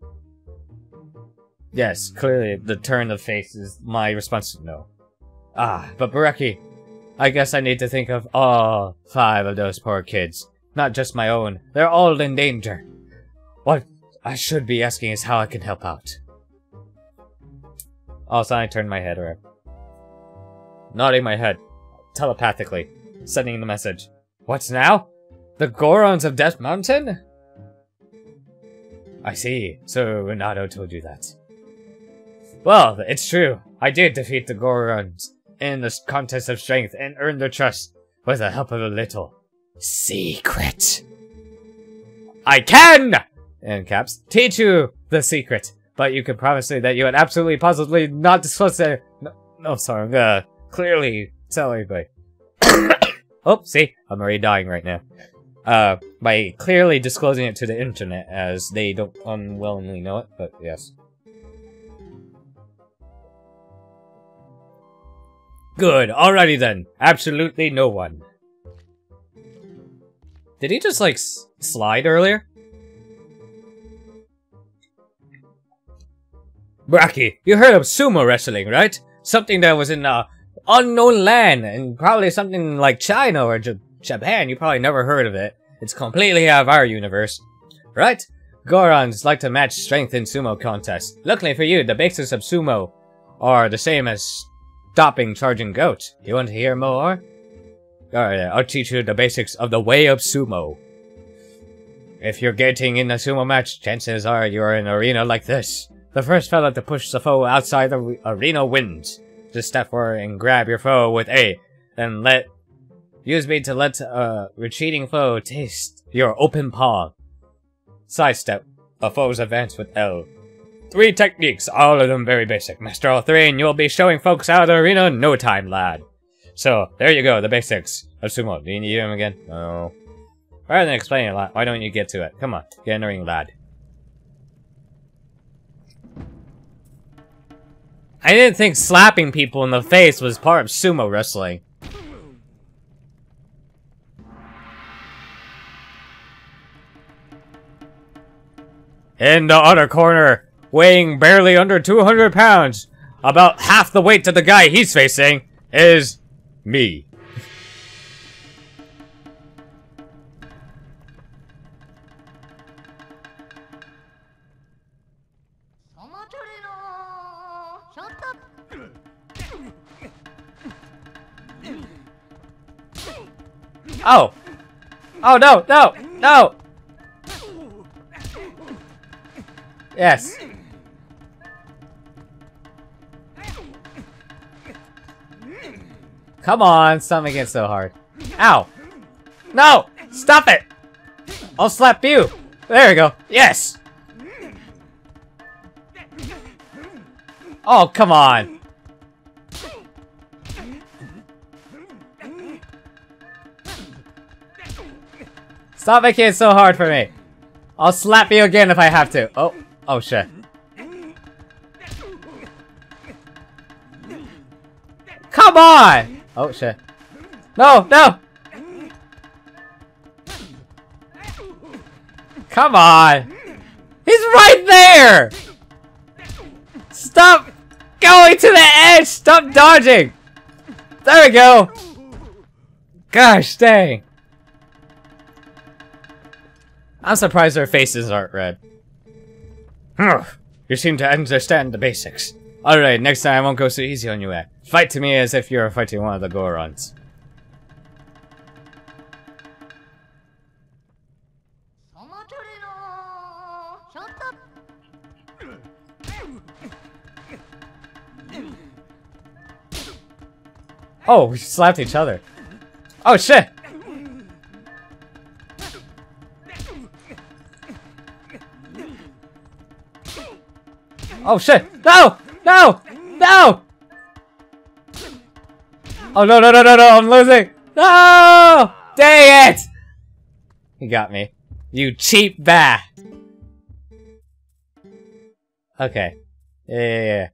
Yes, clearly the turn of face is my response to no. Ah, but Bareki, I guess I need to think of all five of those poor kids. Not just my own. They're all in danger. What I should be asking is how I can help out. Also, I turned my head around. Nodding my head, telepathically, sending the message. What's now? The Gorons of Death Mountain? I see. So Renado told you that. Well, it's true. I did defeat the Gorons in the contest of strength and earn their trust with the help of a little secret. I can, in caps, teach you the secret, but you can promise me that you would absolutely positively not disclose it. No, no, sorry, I'm gonna clearly tell everybody. oh, see, I'm already dying right now. Uh, by clearly disclosing it to the internet, as they don't unwillingly know it, but yes. Good, alrighty then. Absolutely no one. Did he just, like, slide earlier? Bracky, you heard of sumo wrestling, right? Something that was in, uh, unknown land, and probably something like China or J Japan. You probably never heard of it. It's completely out of our universe. Right? Gorons like to match strength in sumo contests. Luckily for you, the basics of sumo are the same as stopping charging goats. You want to hear more? Alright, I'll teach you the basics of the way of sumo. If you're getting in a sumo match, chances are you're in an arena like this. The first fella to push the foe outside the arena wins. Just step forward and grab your foe with A, then let use me to let a retreating foe taste your open palm. Sidestep a foe's advance with L. Three techniques, all of them very basic. Master all three, and you'll be showing folks out of the arena in no time, lad. So, there you go, the basics of sumo. Do you need them again? No. Rather than explaining a lot, why don't you get to it? Come on, get in the ring, lad. I didn't think slapping people in the face was part of sumo wrestling. In the other corner, weighing barely under 200 pounds, about half the weight of the guy he's facing, is me. Oh! Oh, no, no, no! Yes. Come on, stop making it so hard. Ow! No! Stop it! I'll slap you! There we go. Yes! Oh, come on! Stop making it so hard for me! I'll slap you again if I have to. Oh, oh shit. Come on! Oh shit. No, no! Come on! He's right there! Stop going to the edge! Stop dodging! There we go! Gosh dang. I'm surprised their faces aren't red. You seem to understand the basics. Alright, next time I won't go so easy on you, eh? Fight to me as if you were fighting one of the Gorons. Oh, we slapped each other. Oh shit! Oh shit! No! No! No! Oh no no no no no! I'm losing! No! Dang it! You got me. You cheap bat! Okay. Yeah, yeah, yeah.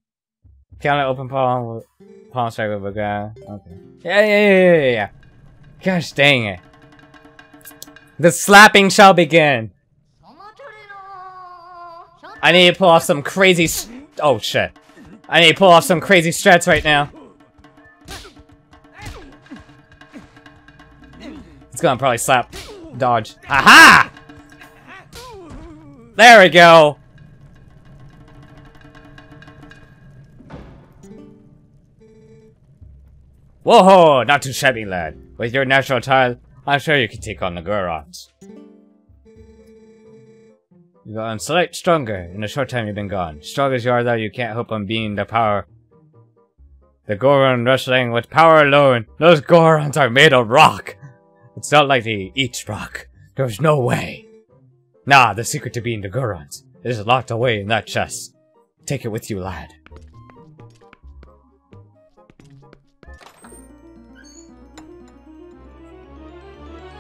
Count it open palm, palm strike with a guy. Okay. Yeah, yeah, yeah, yeah, yeah. Gosh dang it. The slapping shall begin. I need to pull off some crazy Oh shit. I need to pull off some crazy strats right now. It's gonna probably slap. Dodge. Aha! There we go! Whoa, not too shabby, lad. With your natural tile, I'm sure you can take on the Gorons. You've gotten slight stronger in the short time you've been gone. Strong as you are, though, you can't hope on being the power. The Goron wrestling with power alone. Those Gorons are made of rock. It's not like they eat rock. There's no way. Nah, the secret to being the Gorons is locked away in that chest. Take it with you, lad.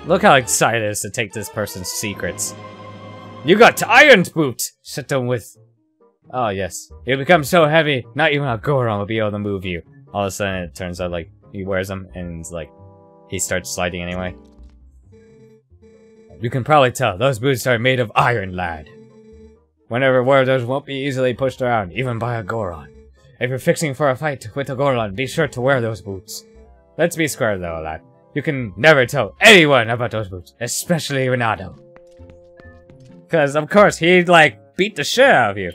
Look how excited he is to take this person's secrets. You got Iron's Boot! Set them with... Oh, yes. You become so heavy, not even a Goron will be able to move you. All of a sudden, it turns out, like, he wears them, and, like, he starts sliding anyway. You can probably tell, those boots are made of iron, lad. Whenever wear those won't be easily pushed around, even by a Goron. If you're fixing for a fight with a Goron, be sure to wear those boots. Let's be square, though, lad. You can never tell anyone about those boots, especially Renado. Because, of course, he'd, like, beat the shit out of you.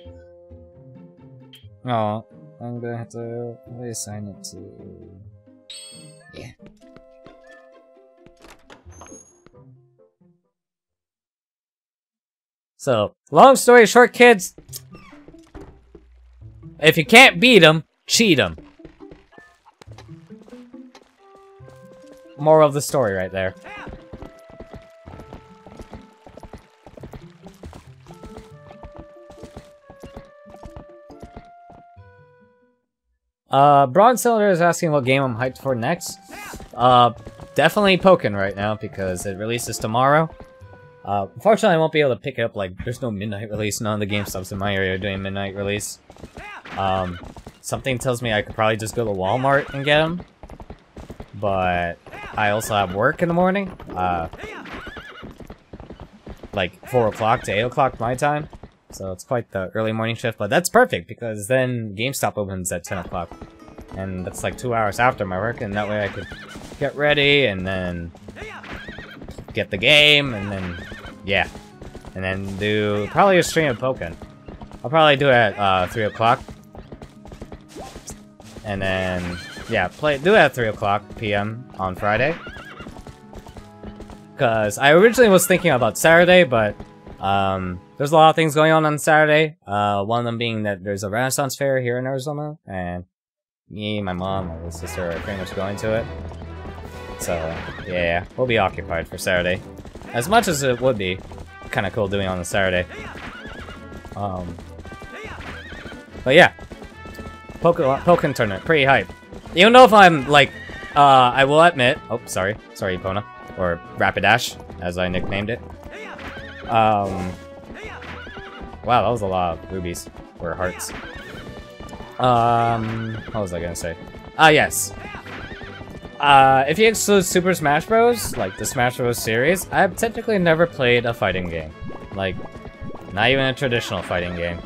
Oh, I'm gonna have to reassign it to... Yeah. So, long story short, kids. If you can't beat them, cheat them. Moral of the story right there. Uh, Bronze Cylinder is asking what game I'm hyped for next. Uh, definitely Pokken right now because it releases tomorrow. Uh, unfortunately, I won't be able to pick it up. Like, there's no midnight release. None of the game stops in my area are doing midnight release. Um, something tells me I could probably just go to Walmart and get them. But I also have work in the morning. Uh, like 4 o'clock to 8 o'clock my time. So it's quite the early morning shift, but that's perfect because then GameStop opens at 10 o'clock. And that's like two hours after my work, and that way I could get ready and then get the game, and then, yeah. And then do probably a stream of Pokken. I'll probably do it at uh, 3 o'clock. And then, yeah, play do it at 3 o'clock p.m. on Friday. Because I originally was thinking about Saturday, but um, there's a lot of things going on on Saturday. Uh, one of them being that there's a Renaissance fair here in Arizona, and me, my mom, my little sister are pretty much going to it. So, yeah, we'll be occupied for Saturday. As much as it would be kind of cool doing on a Saturday. Um, but yeah, Pokken Tournament, pretty hype. Even though if I'm like, uh, I will admit, oh, sorry, sorry, Epona, or Rapidash, as I nicknamed it. Um, wow, that was a lot of rubies, or hearts. Um, what was I gonna say? Ah, yes. Uh, if you exclude Super Smash Bros., like the Smash Bros. series, I've technically never played a fighting game. Like, not even a traditional fighting game.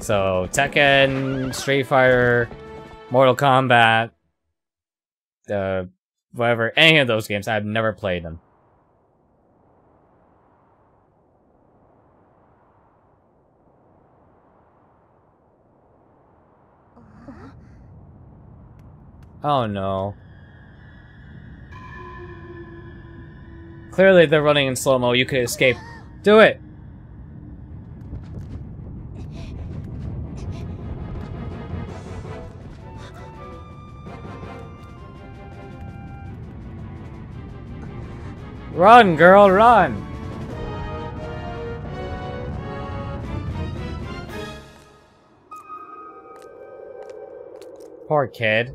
So, Tekken, Street Fighter, Mortal Kombat, uh, whatever, any of those games, I've never played them. Oh no. Clearly they're running in slow-mo, you could escape. Do it! Run, girl, run! Poor kid.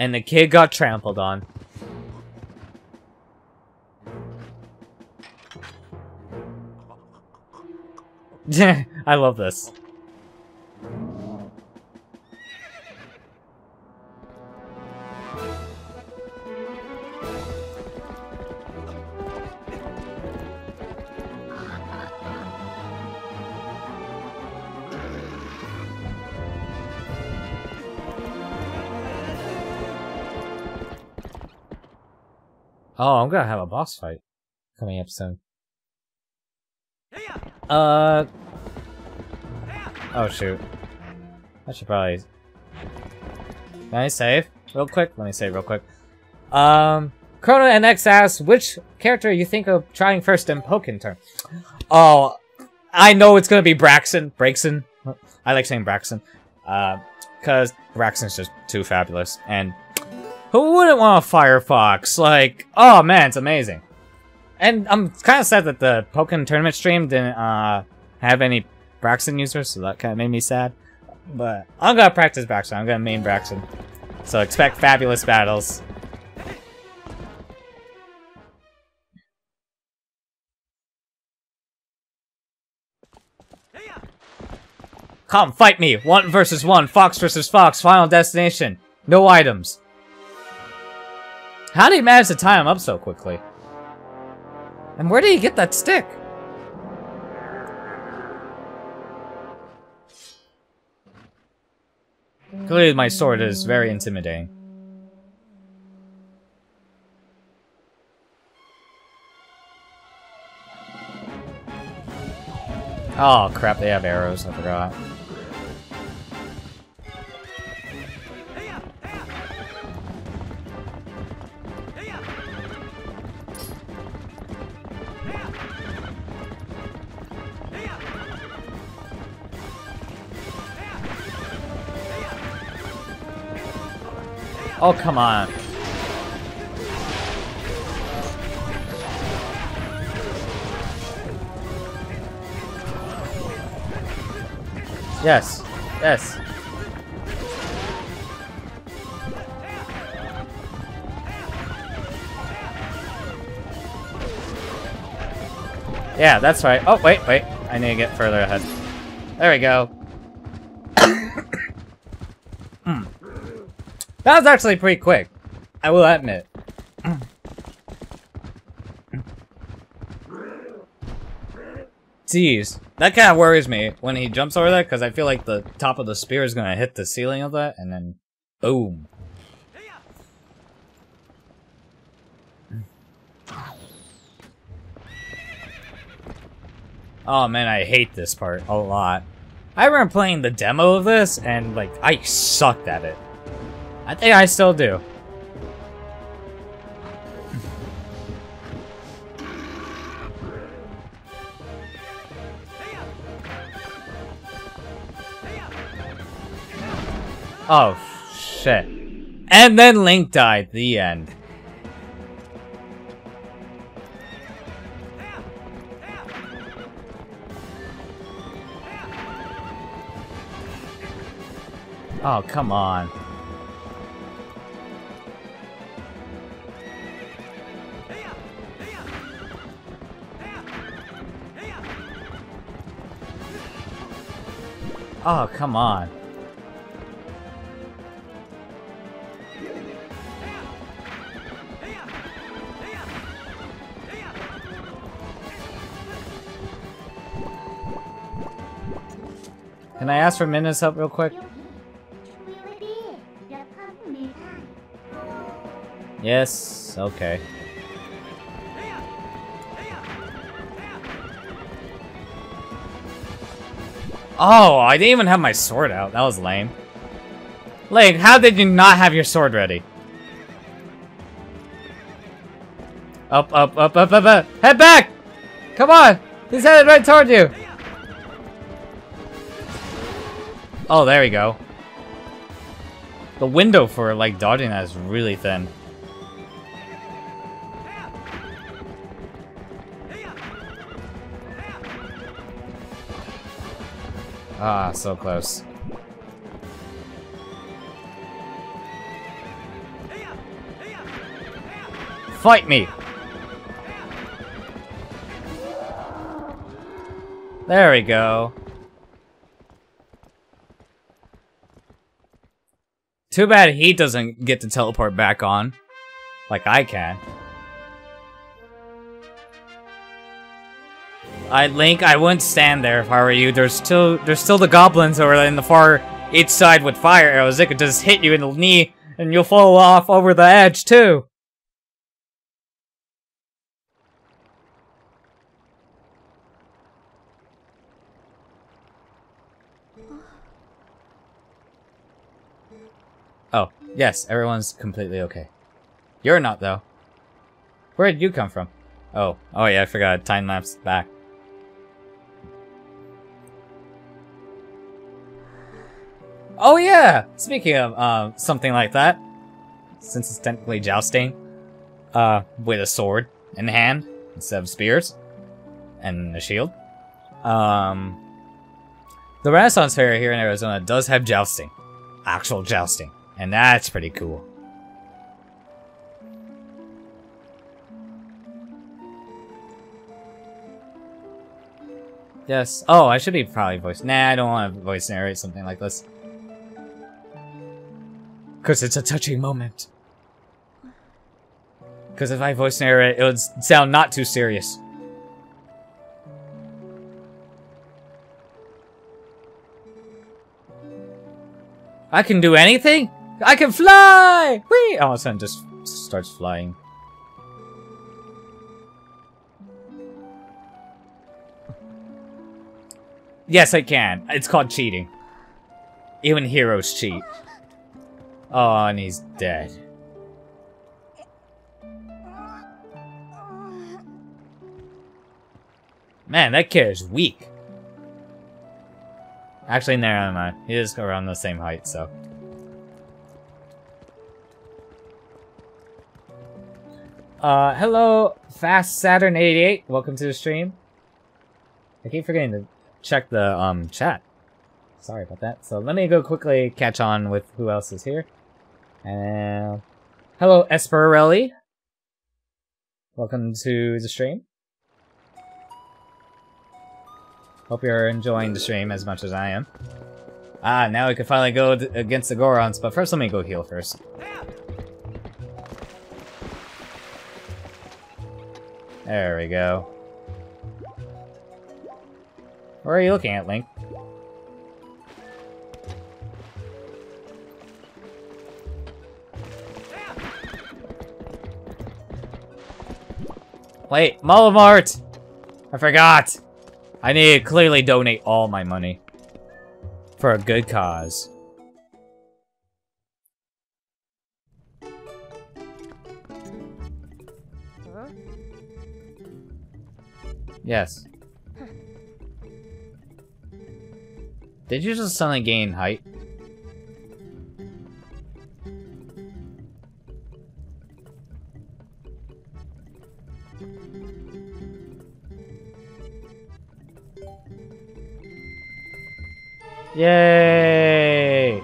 And the kid got trampled on. I love this. Oh, I'm gonna have a boss fight coming up soon. Uh. Oh shoot. I should probably. Can I save real quick? Let me save real quick. Um, Chrono NX asks which character you think of trying first in Pokken turn. Oh, I know it's gonna be Braixen. Braixen. I like saying Braxton. Uh, cause Braxton's just too fabulous and who wouldn't want a Firefox? Like, oh man, it's amazing. And I'm kind of sad that the Pokken Tournament stream didn't uh, have any Braxton users, so that kind of made me sad. But I'm gonna practice Braxton. I'm gonna main Braxton. So expect fabulous battles. Come, fight me! One versus one, Fox versus Fox, final destination. No items. How did he manage to tie him up so quickly? And where did he get that stick? Clearly my sword is very intimidating. Oh crap, they have arrows, I forgot. Oh, come on. Yes. Yes. Yeah, that's right. Oh, wait, wait. I need to get further ahead. There we go. That was actually pretty quick. I will admit. Jeez. That kind of worries me when he jumps over that, because I feel like the top of the spear is going to hit the ceiling of that, and then boom. Oh man, I hate this part a lot. I remember playing the demo of this, and, like, I sucked at it. I think I still do. Oh, shit. And then Link died. The end. Oh, come on. Oh, come on. Can I ask for Midna's help real quick? Yes, really Oh, I didn't even have my sword out. That was lame. Link, how did you not have your sword ready? Up, up, up, up, up, up. Head back! Come on! He's headed right toward you! Oh, there we go. The window for, like, dodging that is really thin. Ah, so close. Fight me! There we go. Too bad he doesn't get to teleport back on. Like I can. I Link, I wouldn't stand there if I were you. There's still there's still the goblins over in the far each side with fire arrows. They could just hit you in the knee and you'll fall off over the edge too. Oh, yes, everyone's completely okay. You're not, though. Where did you come from? Oh, oh yeah, I forgot. Time lapse back. Oh yeah! Speaking of um, something like that, since it's technically jousting, uh, with a sword in hand instead of spears and a shield, um, the Renaissance Fair here in Arizona does have jousting, actual jousting, and that's pretty cool. Yes. Oh, I should be probably voice. Nah, I don't want to voice narrate something like this. Because it's a touching moment. Because if I voice narrate, it would sound not too serious. I can do anything? I can fly! Whee! All of a sudden just starts flying. Yes, I can. It's called cheating. Even heroes cheat. Oh, and he's dead. Man, that kid is weak. Actually, no, never mind. He is around the same height, so. Uh, hello, Fast Saturn 88. Welcome to the stream. I keep forgetting to check the um chat. Sorry about that. So let me go quickly catch on with who else is here. Hello, Esperelli. Welcome to the stream. Hope you're enjoying the stream as much as I am. Ah, now we can finally go against the Gorons, but first let me go heal first. There we go. Where are you looking at, Link? Wait, Malo Mart! I forgot! I need to clearly donate all my money. For a good cause. Yes. Did you just suddenly gain height? Yay!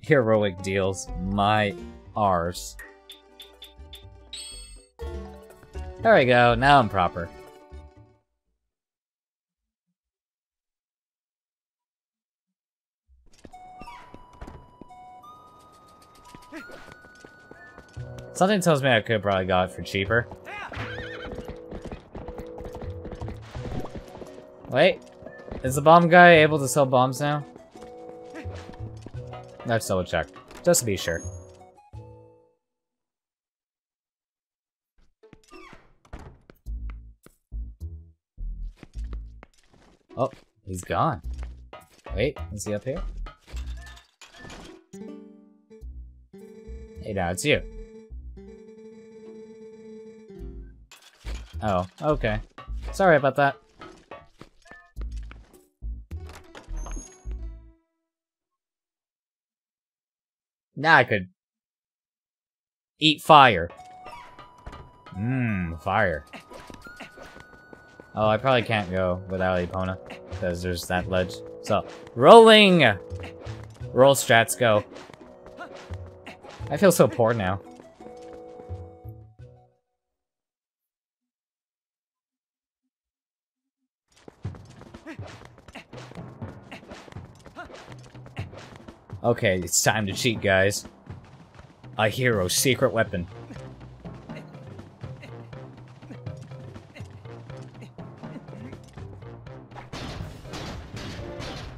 Heroic deals. My arse. There we go, now I'm proper. Something tells me I could probably got it for cheaper. Wait, is the bomb guy able to sell bombs now? Let's double check, just to be sure. Oh, he's gone. Wait, is he up here? Hey, now it's you. Oh, okay. Sorry about that. Now I could eat fire. Mmm, fire. Oh, I probably can't go without Epona, because there's that ledge. So, rolling! Roll strats, go. I feel so poor now. Okay, it's time to cheat, guys. A hero's secret weapon.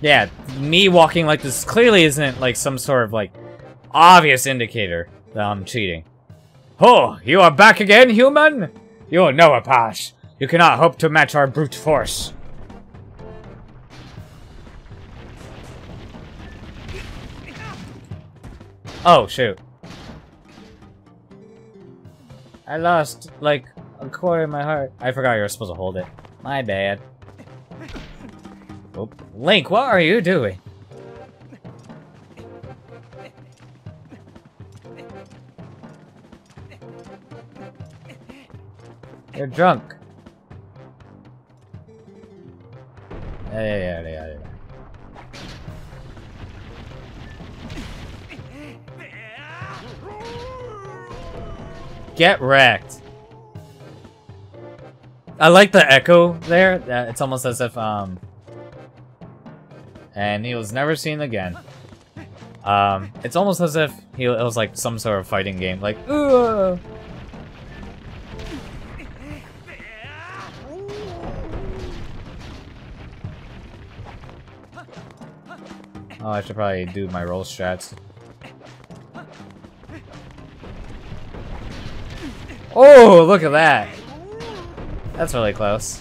Yeah, me walking like this clearly isn't like some sort of like obvious indicator that I'm cheating. Oh, you are back again, human? You are no Apache. You cannot hope to match our brute force. Oh, shoot. I lost, like, a quarter of my heart. I forgot you were supposed to hold it. My bad. Oop. Link, what are you doing? You're drunk. Yeah, yeah, yeah, yeah, Get wrecked. I like the echo there. It's almost as if, um... And he was never seen again. Um, it's almost as if he it was like some sort of fighting game. Like, Ugh! Oh, I should probably do my roll strats. Oh, look at that. That's really close.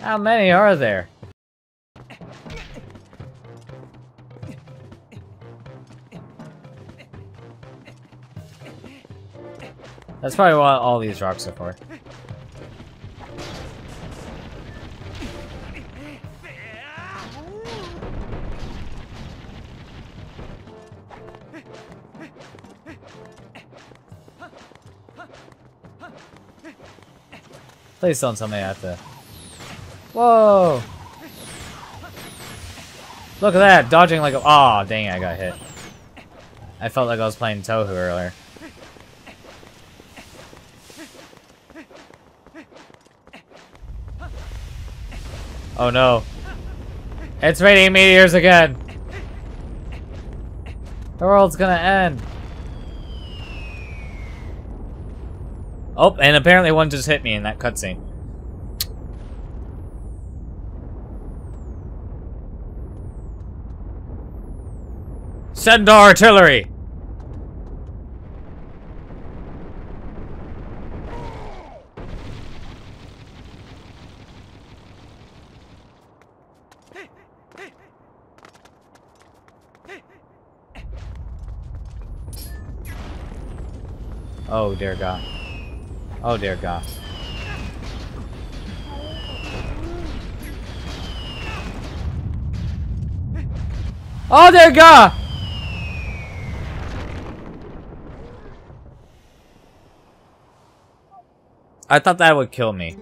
How many are there? That's probably what all these rocks are for. Please don't tell me I have to. Whoa! Look at that, dodging like a. Aw, oh, dang I got hit. I felt like I was playing Touhou earlier. Oh no. It's raining meteors again! The world's gonna end. Oh, and apparently one just hit me in that cutscene. Send artillery! Oh, dear God. Oh dear God. Oh dear God! I thought that would kill me.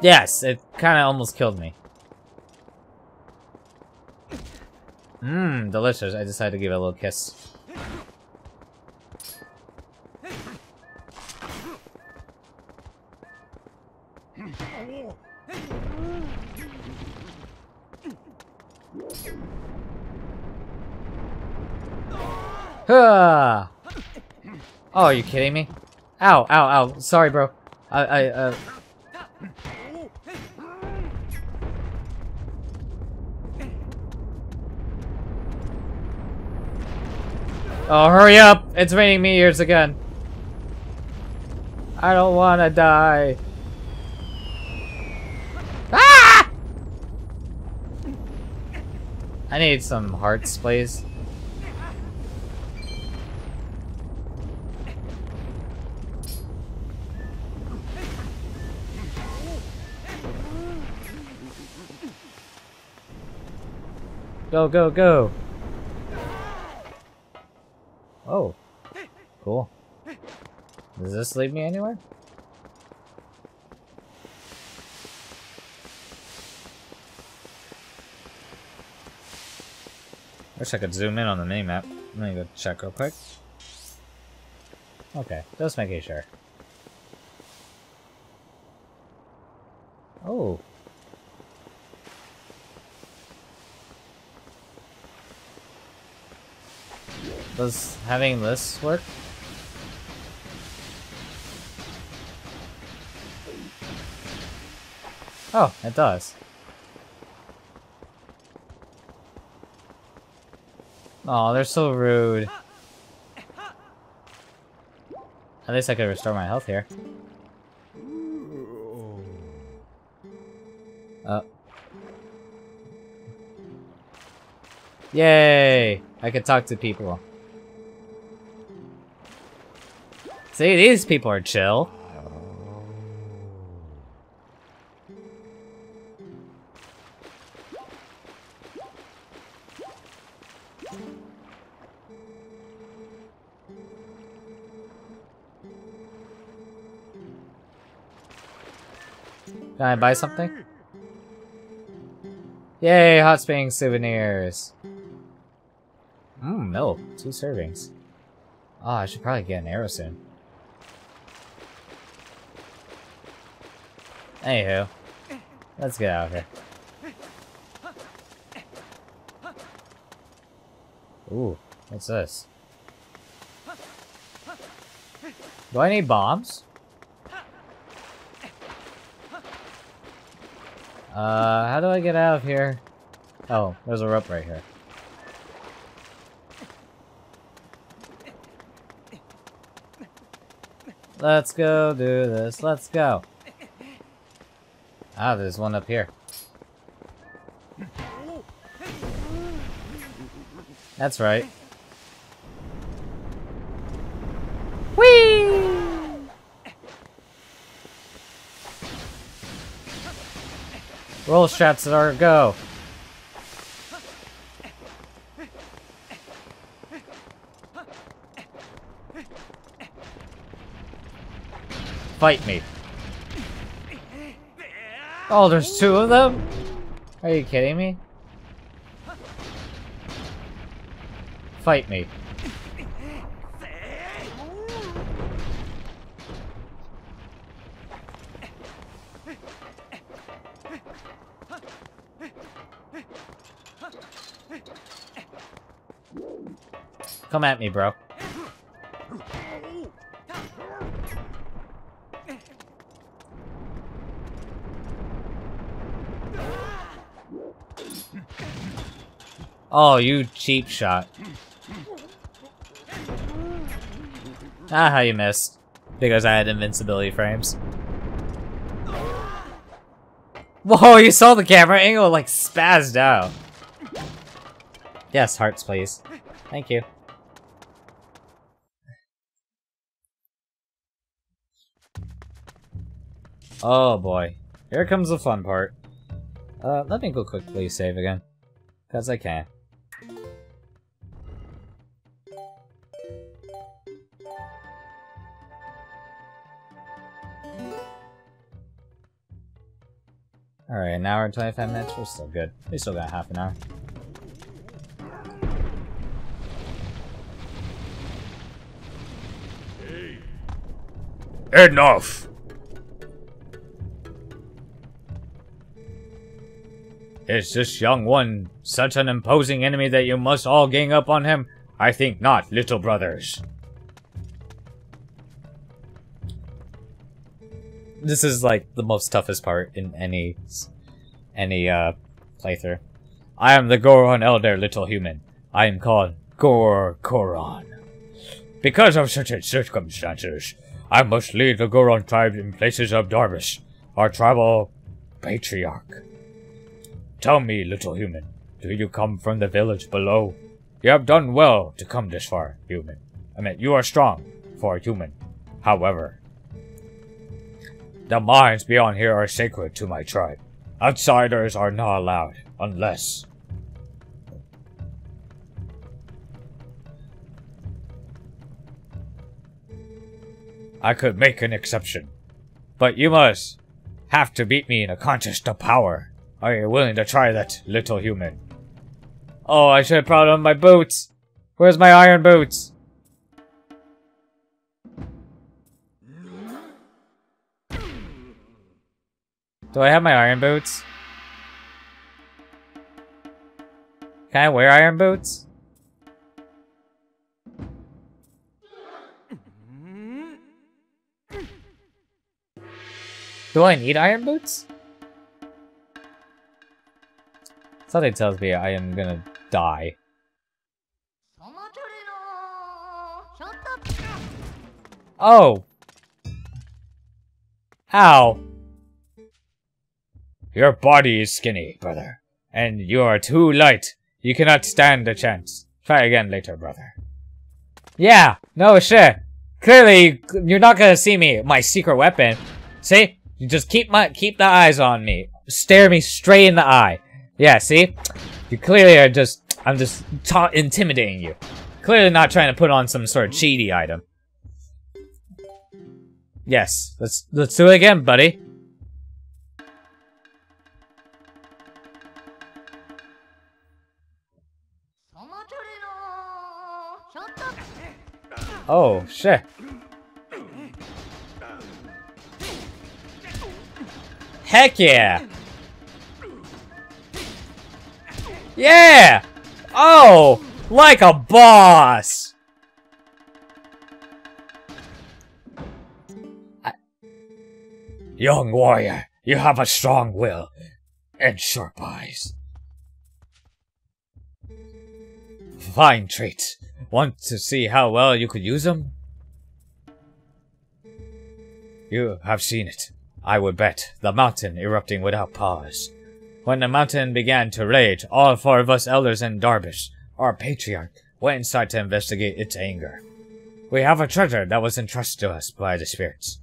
Yes, it kind of almost killed me. Mmm, delicious. I decided to give it a little kiss. Oh, are you kidding me? Ow, ow, ow. Sorry, bro. I, I, uh... Oh, hurry up! It's raining meteors again. I don't want to die. Ah! I need some hearts, please. Go, go, go! Oh. Cool. Does this lead me anywhere? Wish I could zoom in on the mini-map. Let me go check real quick. Okay, just making sure. Oh. Does having this work? Oh, it does. Oh, they're so rude. At least I could restore my health here. Uh. Yay! I could talk to people. See, these people are chill. Can I buy something? Yay, hot spring souvenirs. Mmm, milk. Two servings. Oh, I should probably get an arrow soon. Anywho, let's get out of here. Ooh, what's this? Do I need bombs? Uh, how do I get out of here? Oh, there's a rope right here. Let's go do this. Let's go. Ah, there's one up here. That's right. Roll straps at our go. Fight me. Oh, there's two of them? Are you kidding me? Fight me. Come at me, bro. Oh, you cheap shot. Ah, how you missed. Because I had invincibility frames. Whoa, you saw the camera angle like spazzed out. Yes, hearts please. Thank you. Oh boy. Here comes the fun part. Uh, let me go quickly save again. Cause I can. Alright, an hour and 25 minutes, we're still good. We still got half an hour. Enough! Is this young one such an imposing enemy that you must all gang up on him? I think not, little brothers. This is like the most toughest part in any any uh playthrough. I am the Goron Elder, little human. I am called Gor Coron. Because of certain circumstances, I must lead the Goron tribe in places of Darbus, our tribal patriarch. Tell me, little human, do you come from the village below? You have done well to come this far, human. I mean, you are strong for a human. However, the mines beyond here are sacred to my tribe. Outsiders are not allowed, unless... I could make an exception. But you must have to beat me in a contest of power. Are you willing to try that, little human? Oh, I should have brought on my boots. Where's my iron boots? Do I have my iron boots? Can I wear iron boots? Do I need iron boots? Something tells me I am gonna die. Oh! Ow! Your body is skinny, brother. And you are too light. You cannot stand a chance. Try again later, brother. Yeah, no shit. Clearly, you're not gonna see me, my secret weapon. See? You just keep my keep the eyes on me. Stare me straight in the eye. Yeah, see? You clearly are just... I'm just intimidating you. Clearly not trying to put on some sort of cheaty item. Yes, let's let's do it again, buddy. Oh, shit. Heck yeah! Yeah! Oh! Like a boss! I... Young warrior, you have a strong will and sharp eyes. Fine traits. Want to see how well you could use them? You have seen it. I would bet the mountain erupting without pause. When the mountain began to rage, all four of us elders and Darbus, our patriarch, went inside to investigate its anger. We have a treasure that was entrusted to us by the spirits.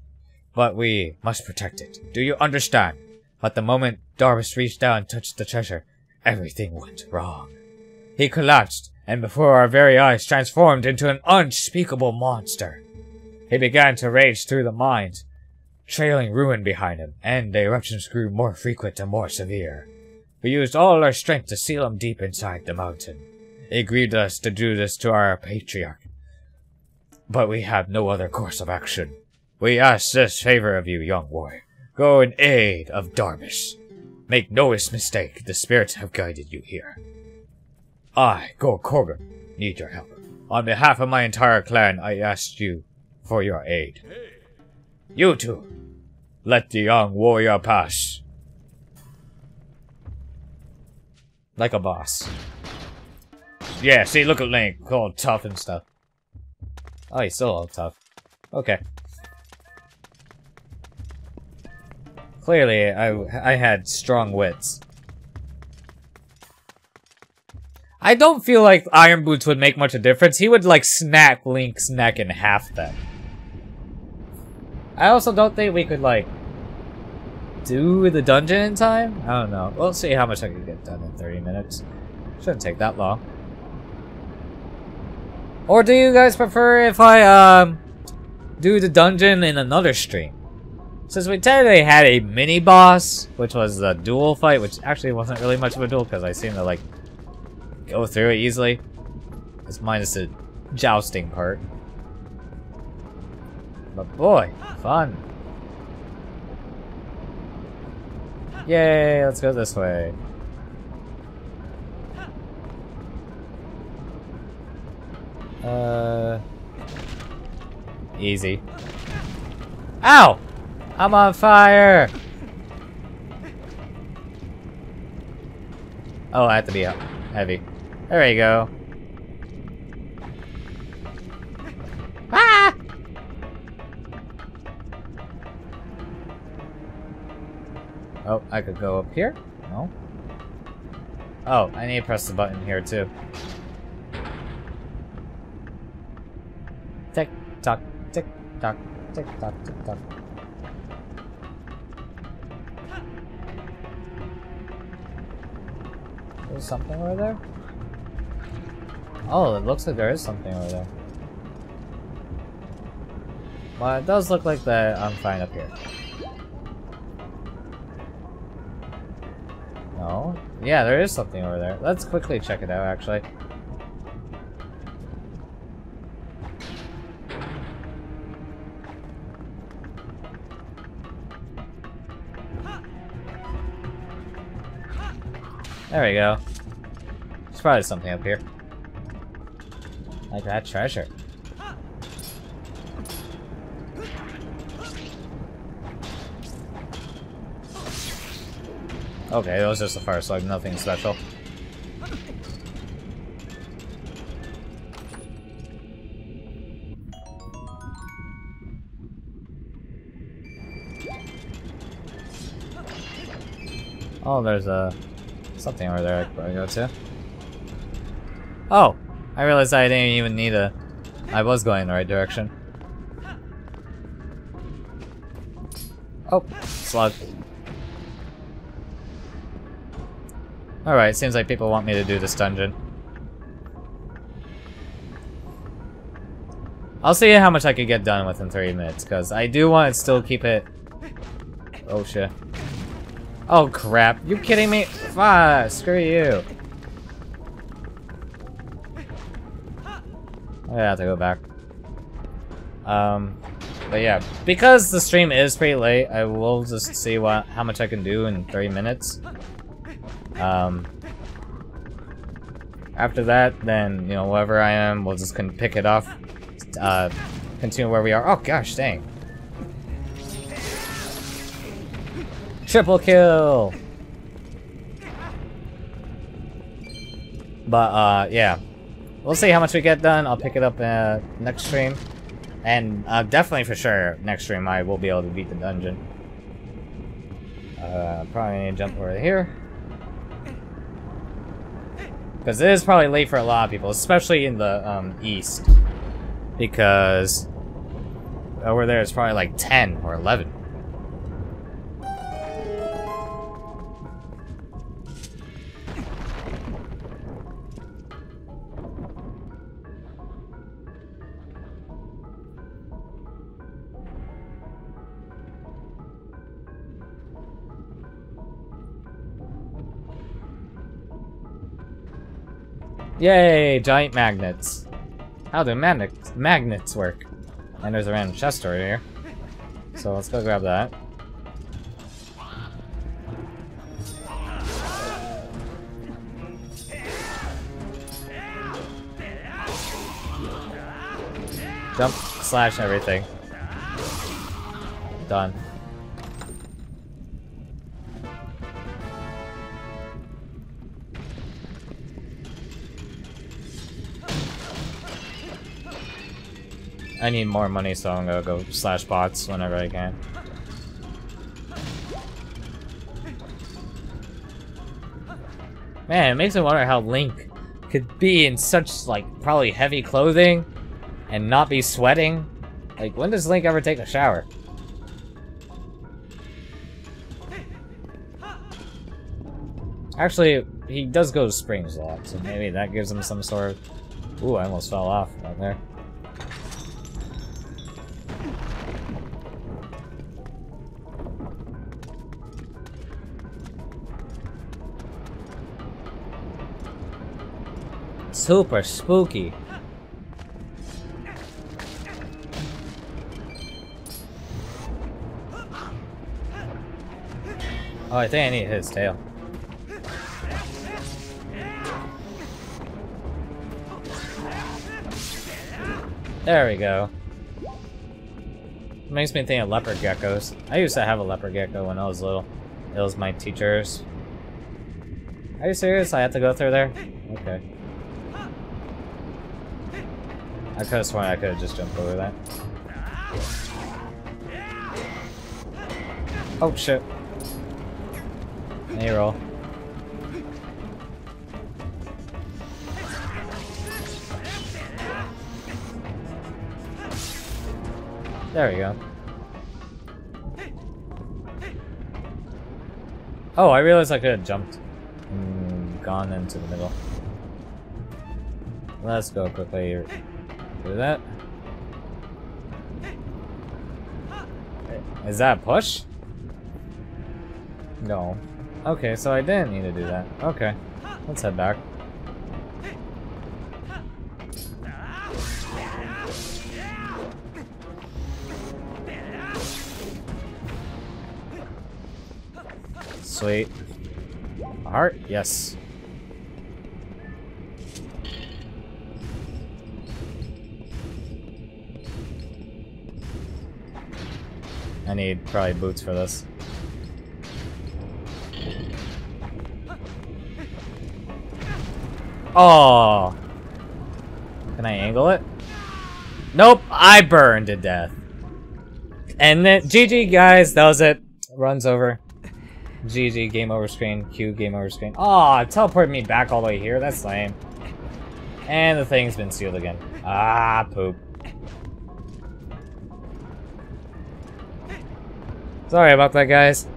But we must protect it. Do you understand? But the moment Darbus reached down and touched the treasure, everything went wrong. He collapsed, and before our very eyes transformed into an unspeakable monster. He began to rage through the mines, trailing ruin behind him, and the eruptions grew more frequent and more severe. We used all our strength to seal him deep inside the mountain. It grieved us to do this to our patriarch. But we have no other course of action. We ask this favor of you, young warrior. Go in aid of Darbus. Make no mistake, the spirits have guided you here. I, Gor need your help. On behalf of my entire clan, I ask you for your aid. You two, let the young warrior pass. Like a boss. Yeah, see, look at Link, all tough and stuff. Oh, he's still all tough. Okay. Clearly, I, I had strong wits. I don't feel like Iron Boots would make much of a difference. He would, like, snap Link's neck in half then. I also don't think we could, like, do the dungeon in time? I don't know. We'll see how much I can get done in 30 minutes. Shouldn't take that long. Or do you guys prefer if I, um, do the dungeon in another stream? Since we technically had a mini-boss, which was the duel fight, which actually wasn't really much of a duel because I seemed to, like, go through it easily. It's minus the jousting part. But boy, fun. Yay, let's go this way. Uh... Easy. Ow! I'm on fire! Oh, I have to be heavy. There you go. I could go up here? No. Oh, I need to press the button here too. Tick tock, tick tock, tick tock, tick tock. There's something over there? Oh, it looks like there is something over there. Well, it does look like that I'm fine up here. Yeah, there is something over there. Let's quickly check it out, actually. There we go. There's probably something up here. Like that treasure. Okay, it was just a fire slug, nothing special. Oh, there's a something over there I could go to. Oh, I realized I didn't even need a. I was going in the right direction. Oh, slug. Alright, seems like people want me to do this dungeon. I'll see how much I could get done within 30 minutes, because I do want to still keep it... Oh shit. Oh crap, you kidding me? Fuck, screw you. I have to go back. Um, but yeah, because the stream is pretty late, I will just see what how much I can do in 30 minutes. Um, after that, then, you know, wherever I am, we'll just can pick it off, uh, continue where we are. Oh gosh, dang. Triple kill! But, uh, yeah. We'll see how much we get done. I'll pick it up uh, next stream. And uh, definitely for sure, next stream I will be able to beat the dungeon. Uh, probably need to jump over here. Because it is probably late for a lot of people, especially in the um, east. Because over there it's probably like 10 or 11. Yay, giant magnets. How do magnets magnets work? And there's a random chest over here. So let's go grab that. Jump, slash everything. Done. I need more money, so I'm gonna go slash bots whenever I can. Man, it makes me wonder how Link could be in such, like, probably heavy clothing and not be sweating. Like, when does Link ever take a shower? Actually, he does go to springs a lot, so maybe that gives him some sort of... Ooh, I almost fell off right there. Super spooky. Oh, I think I need his tail. There we go. Makes me think of leopard geckos. I used to have a leopard gecko when I was little. It was my teacher's. Are you serious? I have to go through there? Okay. I could have sworn I could have just jumped over that. Oh shit. Hey roll. There we go. Oh, I realized I could have jumped and gone into the middle. Let's go quickly do that. Is that a push? No. Okay, so I didn't need to do that. Okay. Let's head back. Sweet. Heart? Yes. Need probably boots for this. Oh! Can I angle it? Nope, I burned to death. And then, GG guys, that was it. Runs over. GG, game over screen. Q, game over screen. Aw, oh, teleported me back all the way here. That's lame. And the thing's been sealed again. Ah, poop. Sorry about that, guys.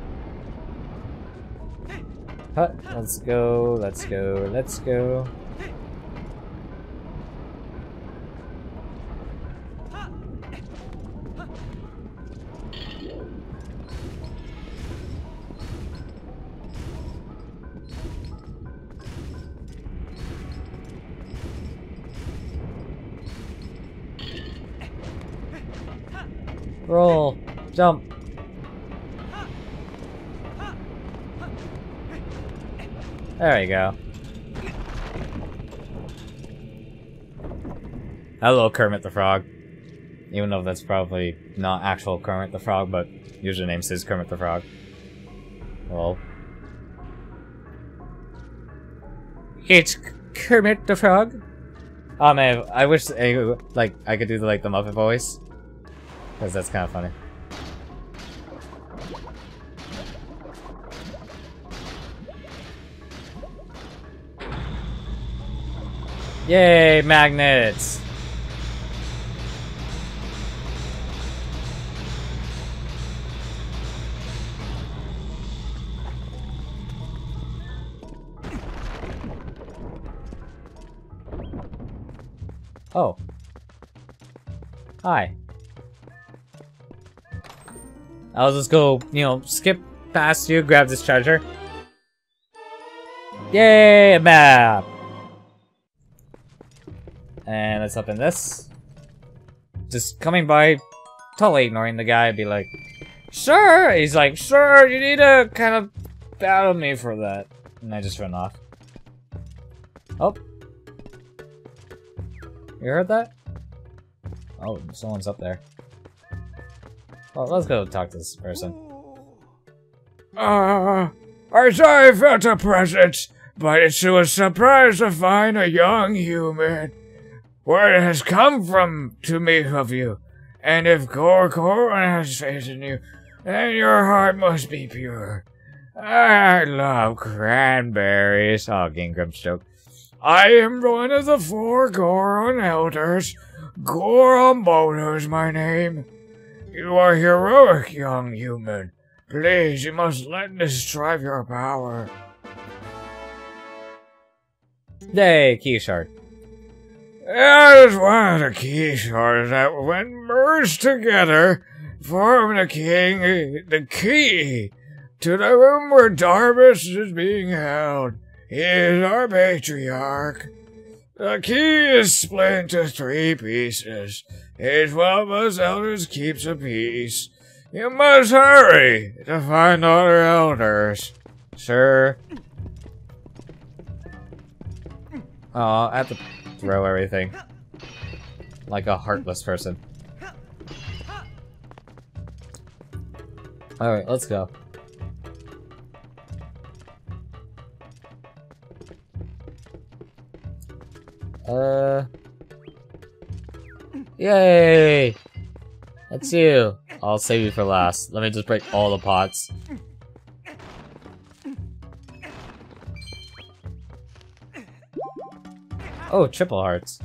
Let's go, let's go, let's go. Roll. Jump. There you go. Hello, Kermit the Frog. Even though that's probably not actual Kermit the Frog, but username says Kermit the Frog. Well. It's Kermit the Frog. Um, oh man, I wish I, like I could do the, like the Muppet voice. Because that's kind of funny. Yay, magnets! Oh. Hi. I'll just go, you know, skip past you, grab this treasure. Yay, a map! And let's open this. Just coming by, totally ignoring the guy, be like, Sure! He's like, Sure, you need to kind of battle me for that. And I just run off. Oh. You heard that? Oh, someone's up there. Well, let's go talk to this person. Uh, I I felt a presence, but it's a surprise to find a young human. What has come from to me of you. And if Gor Coron has faith in you, then your heart must be pure. I love cranberries. Gingrum's joke. I am one of the four Goron elders. Gor Amoto is my name. You are heroic, young human. Please, you must let this drive your power. Yay, key shard. That is one of the key shards that, when merged together, form the king, the key to the room where Darbus is being held. He is our patriarch. The key is split into three pieces. Each one of us elders keeps a piece. You must hurry to find other elders. Oh, I have to throw everything. Like a heartless person. Alright, let's go. Uh... Yay! That's you! I'll save you for last. Let me just break all the pots. Oh, triple hearts.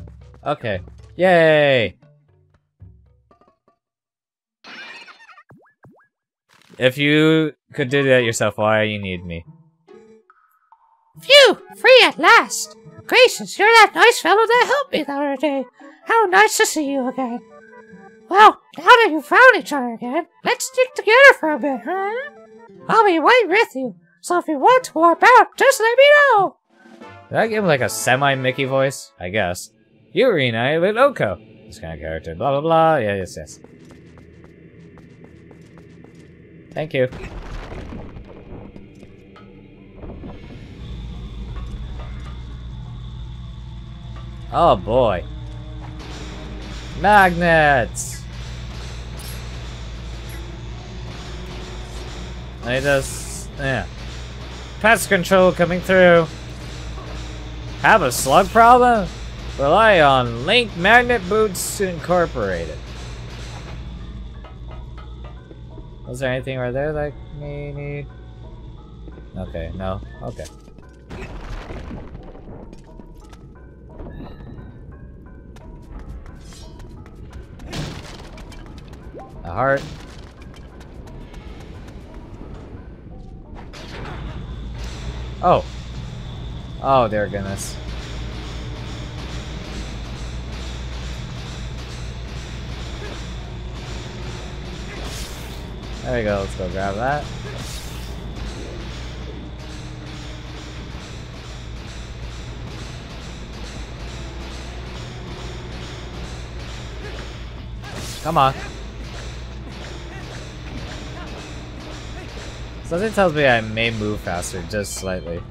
Okay. Yay! If you could do that yourself, why you need me? Phew! Free at last! Gracious, you're that nice fellow that helped me the other day. How nice to see you again. Well, now that you found each other again, let's stick together for a bit, huh? I'll be right with you, so if you want to warp out, just let me know! Did I give like a semi-Mickey voice? I guess. You reunited with Ooccoo. This kind of character. Blah blah blah. Yeah, yes, yes. Thank you. Oh boy. Magnets! Me just... Yeah. Pest control coming through. Have a slug problem? Rely on Link Magnet Boots Incorporated. Was there anything right there that me need? Okay, no. Okay. A heart. Oh. Oh, dear goodness. There we go, let's go grab that. Come on. Something tells me I may move faster, just slightly.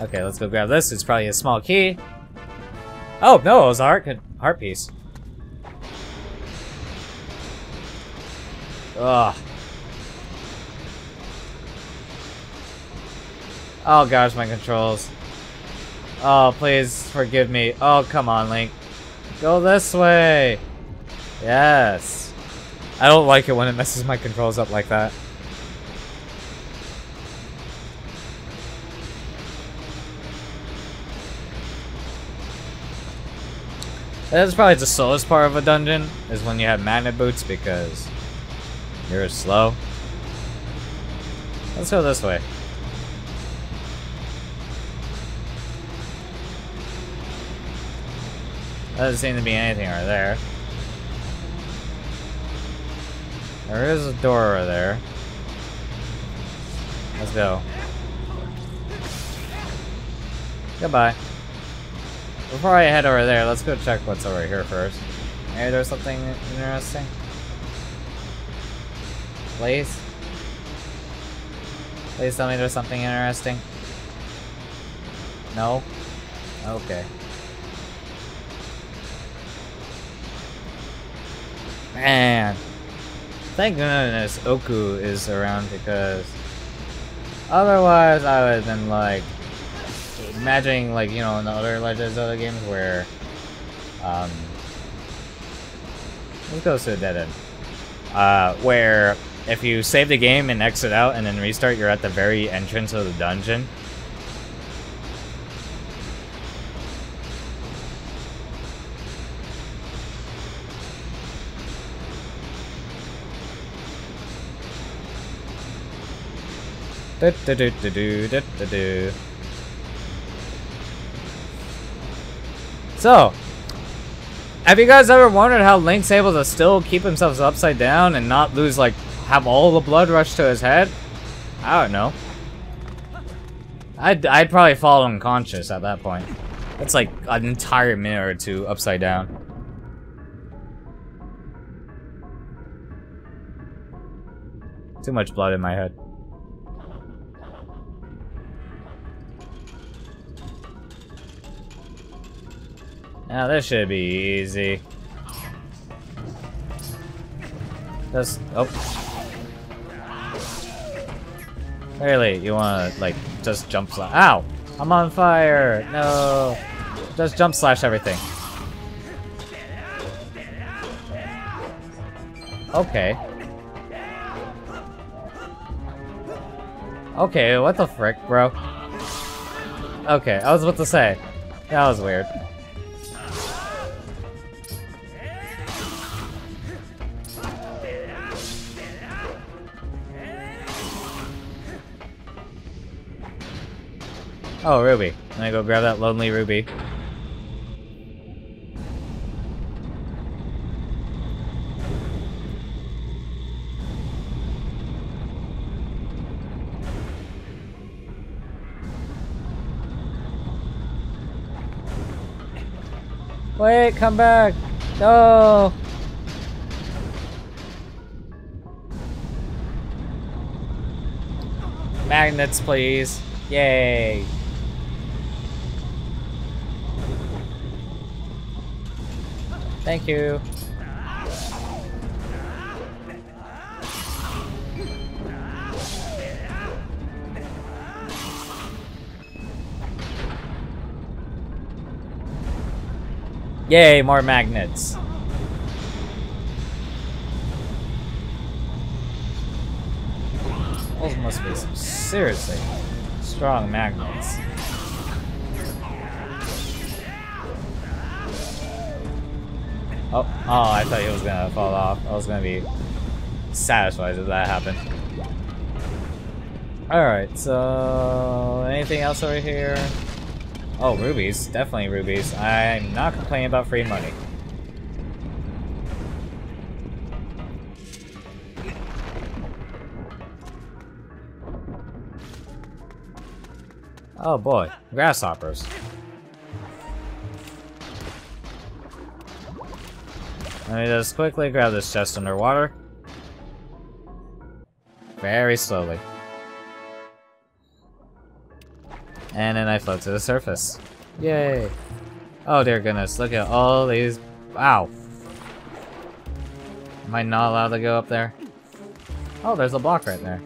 Okay, let's go grab this. It's probably a small key. Oh, no, it was a heart, heart piece. Ugh. Oh gosh, my controls. Oh, please forgive me. Oh, come on, Link. Go this way. Yes. I don't like it when it messes my controls up like that. That's probably the slowest part of a dungeon, is when you have magnet boots, because you're slow. Let's go this way. Doesn't seem to be anything right there. There is a door over there. Let's go. Goodbye. Before I head over there, let's go check what's over here first. Maybe there's something interesting. Please? Please tell me there's something interesting. No? Okay. Man. Thank goodness Ooccoo is around because otherwise I would have been like imagining like, you know, in the other Legends other games where Um, goes to a dead end. Uh, where if you save the game and exit out and then restart, you're at the very entrance of the dungeon. Do do do do do do do So, have you guys ever wondered how Link's able to still keep himself upside down and not lose, like, have all the blood rush to his head? I don't know. I'd, I'd probably fall unconscious at that point. That's like an entire minute or two upside down. Too much blood in my head. Ah, now this should be easy. Just, oh. Really, you wanna, like, just jump slash- Ow! I'm on fire! No! Just jump slash everything. Okay. Okay, what the frick, bro? Okay, I was about to say. That was weird. Oh, Ruby. Let me go grab that lonely Ruby. Wait, come back! No! Magnets, please. Yay! Thank you. Yay, more magnets. Those must be some seriously strong magnets. Oh, oh, I thought he was gonna fall off. I was gonna be satisfied if that happened. Alright, so... Anything else over here? Oh, rubies. Definitely rubies. I'm not complaining about free money. Oh boy, grasshoppers. Let me just quickly grab this chest underwater. Very slowly. And then I float to the surface. Yay! Oh dear goodness, look at all these... Ow! Am I not allowed to go up there? Oh, there's a block right there.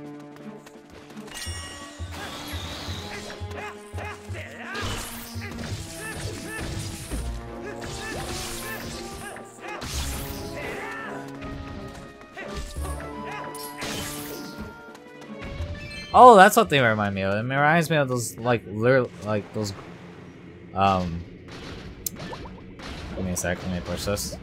Oh, that's what they remind me of. It reminds me of those, like, like, those, um... Give me a sec, let me push this.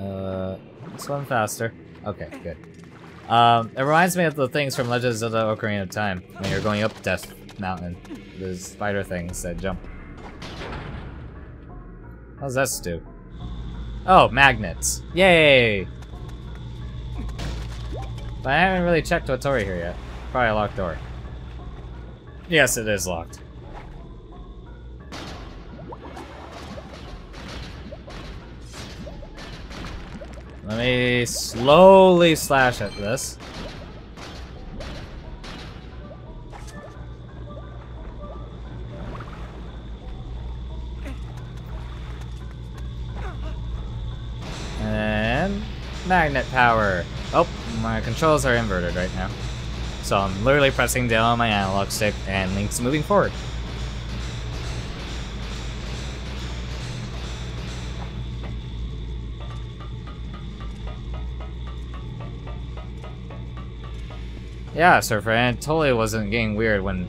Uh, swim faster. Okay, good. Um, it reminds me of the things from Legends of the Ocarina of Time, when you're going up Death Mountain. The spider things that jump. How's that do? Oh, magnets. Yay! But I haven't really checked what's over here yet. Probably a locked door. Yes, it is locked. Let me slowly slash at this. Magnet power. Oh, my controls are inverted right now. So I'm literally pressing down on my analog stick and Link's moving forward. Yeah, Surfer, and it totally wasn't getting weird when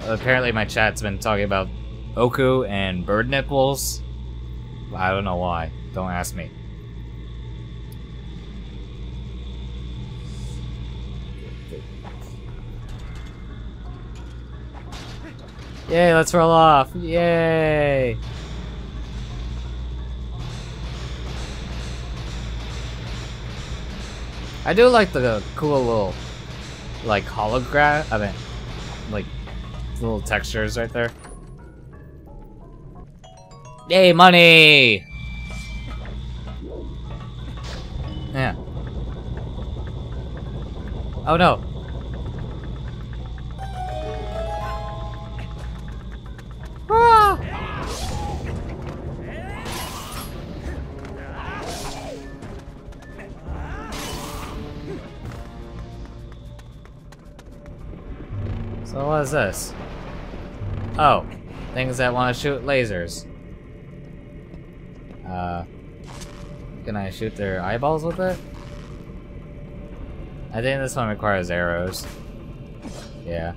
apparently my chat's been talking about Ooccoo and bird nipples. I don't know why. Don't ask me. Yay, let's roll off. Yay! I do like the cool little, like, hologram, I mean, like, little textures right there. Yay, money! Yeah. Oh no. Things that want to shoot lasers. Uh, can I shoot their eyeballs with it? I think this one requires arrows. Yeah.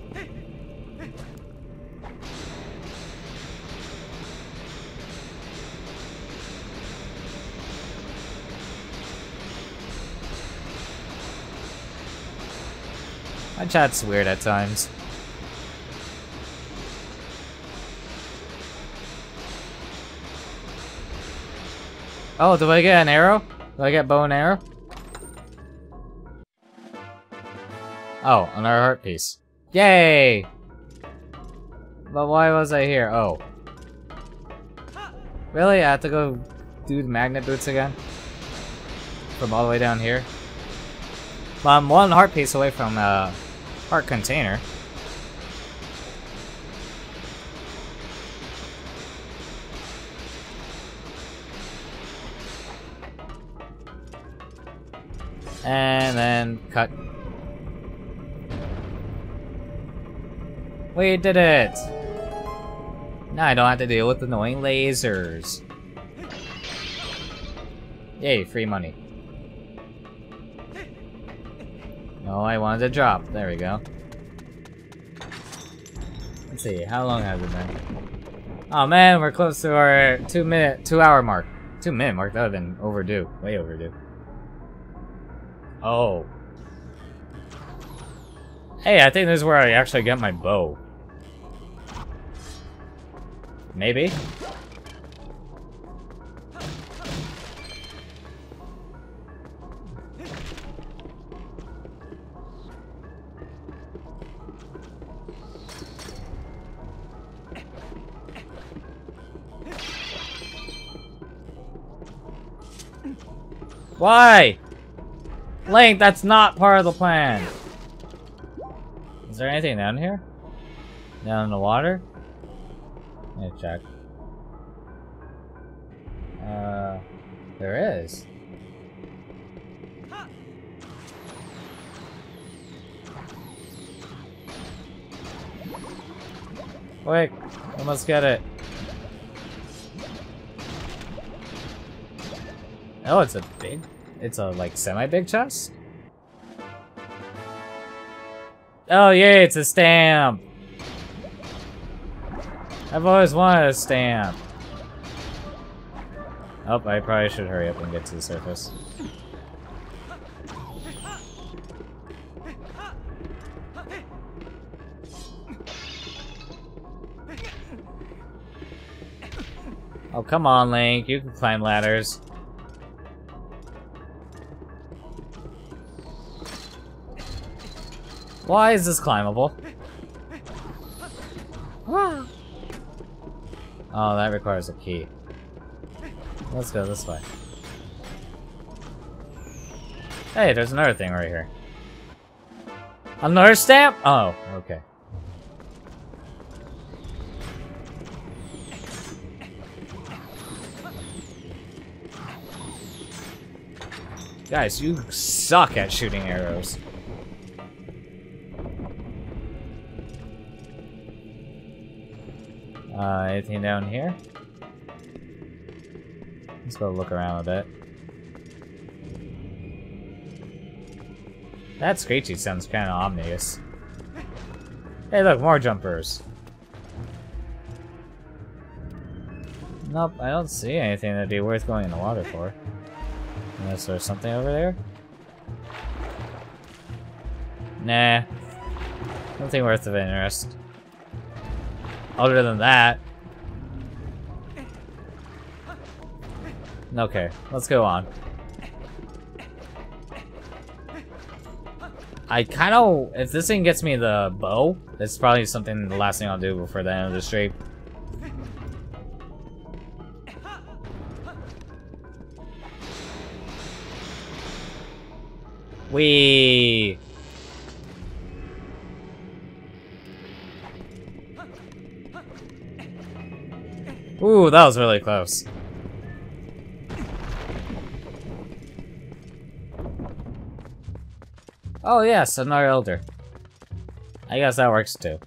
My chat's weird at times. Oh, do I get an arrow? Do I get bow and arrow? Oh, another heart piece. Yay! But why was I here? Oh. Really? I have to go do the magnet boots again? From all the way down here? Well, I'm one heart piece away from a heart container. And then cut. We did it! Now I don't have to deal with annoying lasers. Yay, free money. No, I wanted to drop. There we go. Let's see, how long has it been? Oh man, we're close to our two minute, two hour mark. Two minute mark, that would have been overdue. Way overdue. Oh. Hey, I think this is where I actually get my bow. Maybe? Why? Link, that's not part of the plan. Is there anything down here? Down in the water? Let me check. Uh, there is. Wait, I must get it. Oh, it's a big, it's a like semi-big chest? Oh yeah, it's a stamp! I've always wanted a stamp. Oh, I probably should hurry up and get to the surface. Oh, come on, Link. You can climb ladders. Why is this climbable? Oh, that requires a key. Let's go this way. Hey, there's another thing right here. Another stamp? Oh, okay. Guys, you suck at shooting arrows. Uh, anything down here? Let's go look around a bit. That Screechy sounds kind of ominous. Hey, look, more jumpers. Nope, I don't see anything that'd be worth going in the water for. Unless there's something over there? Nah. Nothing worth of interest. Other than that. Okay, let's go on. I kind of, if this thing gets me the bow, it's probably something, the last thing I'll do before the end of the stream. We. Ooh, that was really close. Oh yes, another elder. I guess that works too.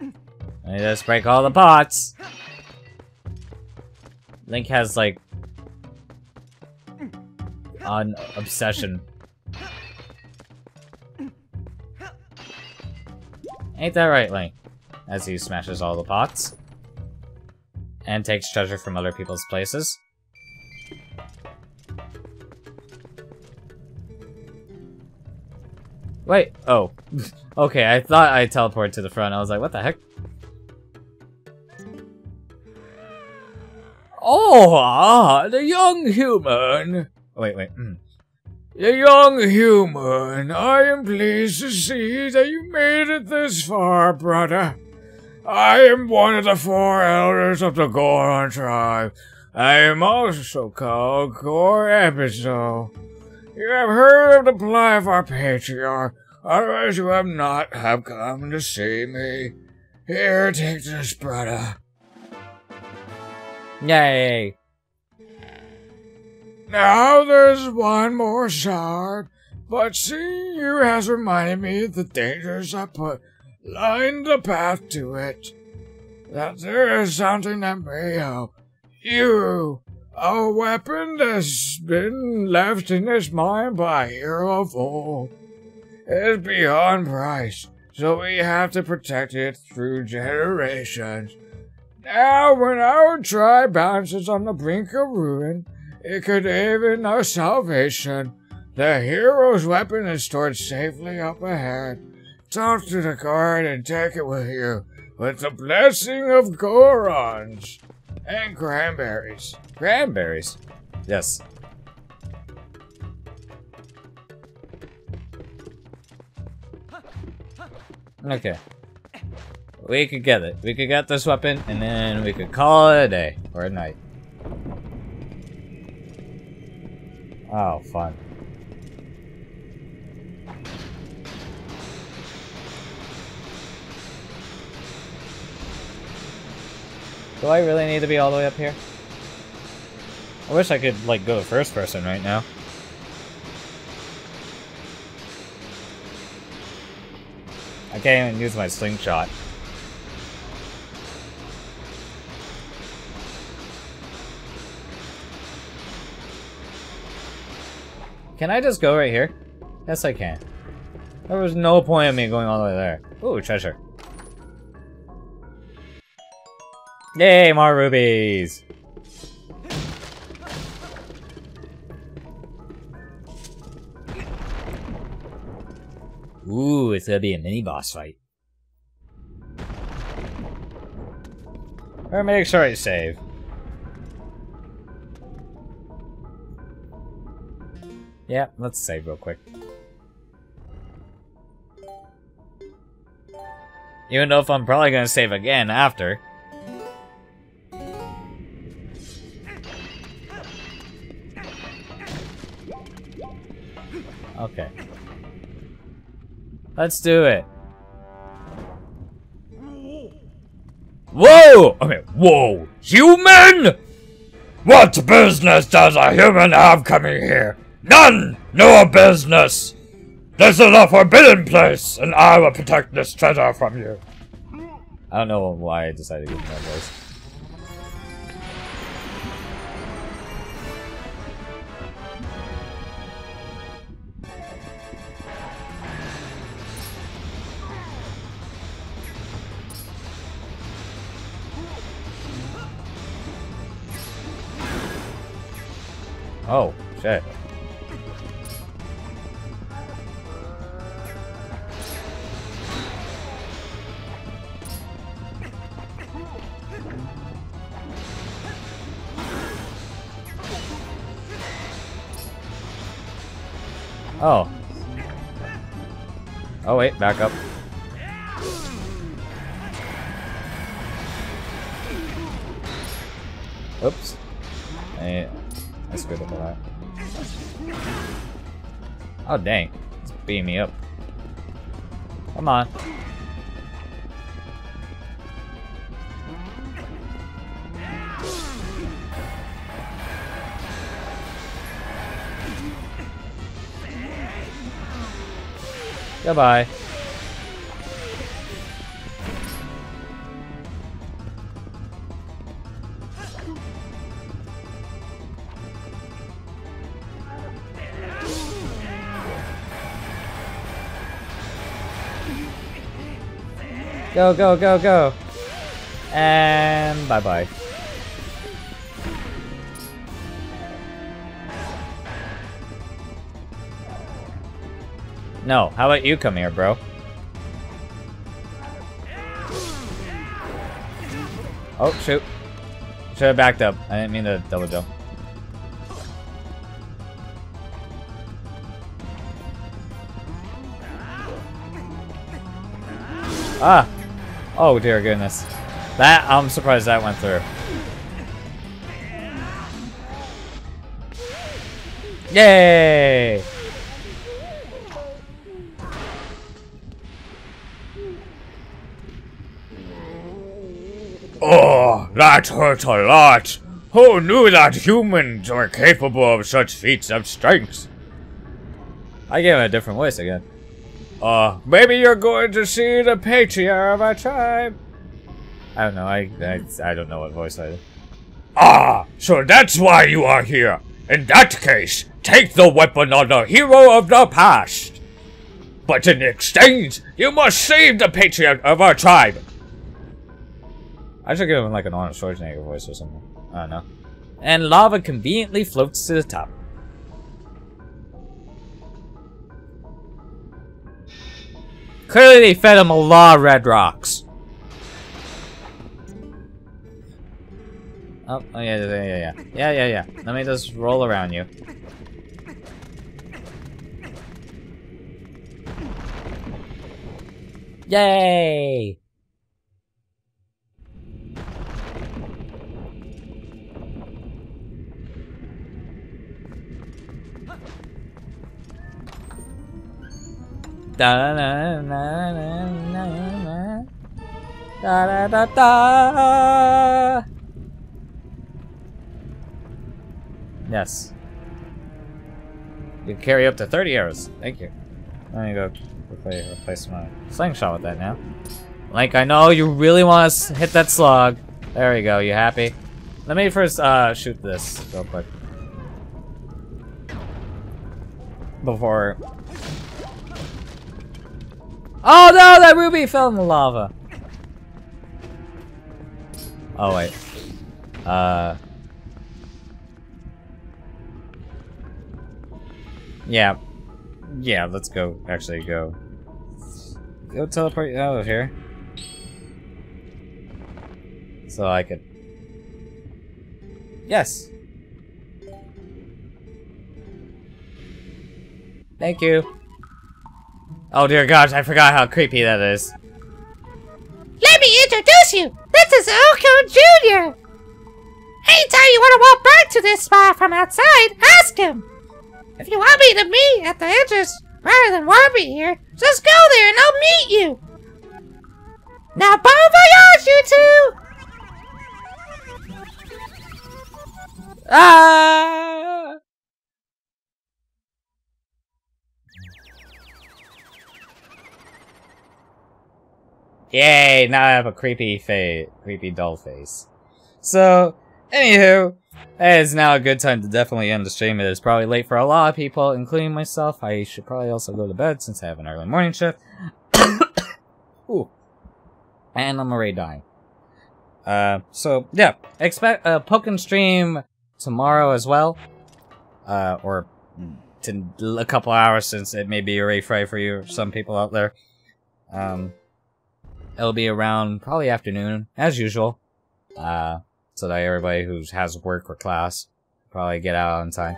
Let me just break all the pots. Link has like an obsession. Ain't that right, Link? As he smashes all the pots. And takes treasure from other people's places. Wait, oh. okay, I thought I teleported to the front. I was like, what the heck? Oh, ah, the young human. Wait, wait. Mm. The young human, I am pleased to see that you made it this far, brother. I am one of the four elders of the Goron tribe. I am also called Gor Ebizo. You have heard of the plight of our patriarch, otherwise you have not have come to see me. Here, take this, brother. Yay! Now there's one more shard, but seeing you has reminded me of the dangers I put lined the path to it. That there is something that may help you. A weapon that's been left in this mine by hero of old. It's beyond price, so we have to protect it through generations. Now, when our tribe bounces on the brink of ruin, it could even our salvation. The hero's weapon is stored safely up ahead. Talk to the guard and take it with you, with the blessing of Gorons and cranberries. Cranberries. Yes. Okay. We could get it. We could get this weapon, and then we could call it a day. Or a night. Oh, fun. Do I really need to be all the way up here? I wish I could, like, go first person right now. I can't even use my slingshot. Can I just go right here? Yes, I can. There was no point in me going all the way there. Ooh, treasure. Yay, more rubies! Ooh, it's gonna be a mini boss fight. Or make sure I save. Yeah, let's save real quick. Even though if I'm probably gonna save again after. Let's do it. Whoa! Okay, whoa! Human? What business does a human have coming here? None! No business! This is a forbidden place, and I will protect this treasure from you. I don't know why I decided to give that voice. Oh, shit. Oh. Oh wait, back up. Oops. Screwed up a lot. Oh dang. It's beating me up. Come on. Goodbye. Go, go, go, go. And bye-bye. No, how about you come here, bro? Oh, shoot. Should have backed up. I didn't mean to double jump. Ah! Oh dear goodness. That, I'm surprised that went through. Yay! Oh, that hurt a lot. Who knew that humans were capable of such feats of strength? I gave him a different voice again. Uh, maybe you're going to see the patriarch of our tribe. I don't know, I, I, I don't know what voice I did. Ah, so that's why you are here. In that case, take the weapon of the hero of the past. But in exchange, you must save the patriarch of our tribe. I should give him like an Arnold Schwarzenegger voice or something. I don't know. And lava conveniently floats to the top. Clearly they fed him a lot of red rocks. Oh, oh yeah, yeah, yeah, yeah. Yeah, yeah, yeah. Let me just roll around you. Yay! Da da da da da da da da. Yes. You can carry up to 30 arrows. Thank you. I'm gonna go quickly replace my slingshot with that now. Like, I know you really want to hit that slug. There we go. You happy? Let me first uh, shoot this real quick. Before Oh no, that ruby fell in the lava. Oh wait. Uh. Yeah. Yeah, let's go. Actually, go. Go teleport out of here. So I could. Yes. Thank you. Oh dear gosh, I forgot how creepy that is. Let me introduce you. This is Ooccoo Jr. Anytime you want to walk back to this spot from outside, ask him. If you want me to meet at the entrance rather than Warby here, just go there and I'll meet you. Now, bon voyage, you two! Ah! Yay! Now I have a creepy face, creepy doll face. So, anywho, it's now a good time to definitely end the stream. It is probably late for a lot of people, including myself. I should probably also go to bed since I have an early morning shift. Ooh. And I'm already dying. Uh, so, yeah. Expect a Pokken stream tomorrow as well. Uh, or to a couple hours since it may be already Friday for you, some people out there. Um, it'll be around probably afternoon, as usual. Uh, so that everybody who has work or class probably get out on time.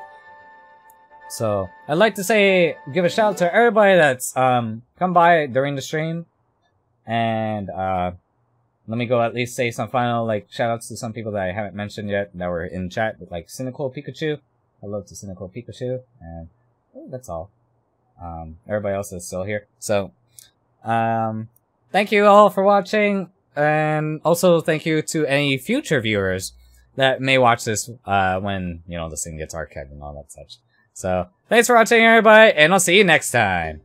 So, I'd like to say, give a shout out to everybody that's, um, come by during the stream. And, uh, let me go at least say some final, like, shout outs to some people that I haven't mentioned yet that were in chat, like Cynical Pikachu. Hello to Cynical Pikachu, and that's all. Um, everybody else is still here. So, um, thank you all for watching, and also thank you to any future viewers that may watch this, uh, when, you know, this thing gets archived and all that such. So, thanks for watching everybody, and I'll see you next time.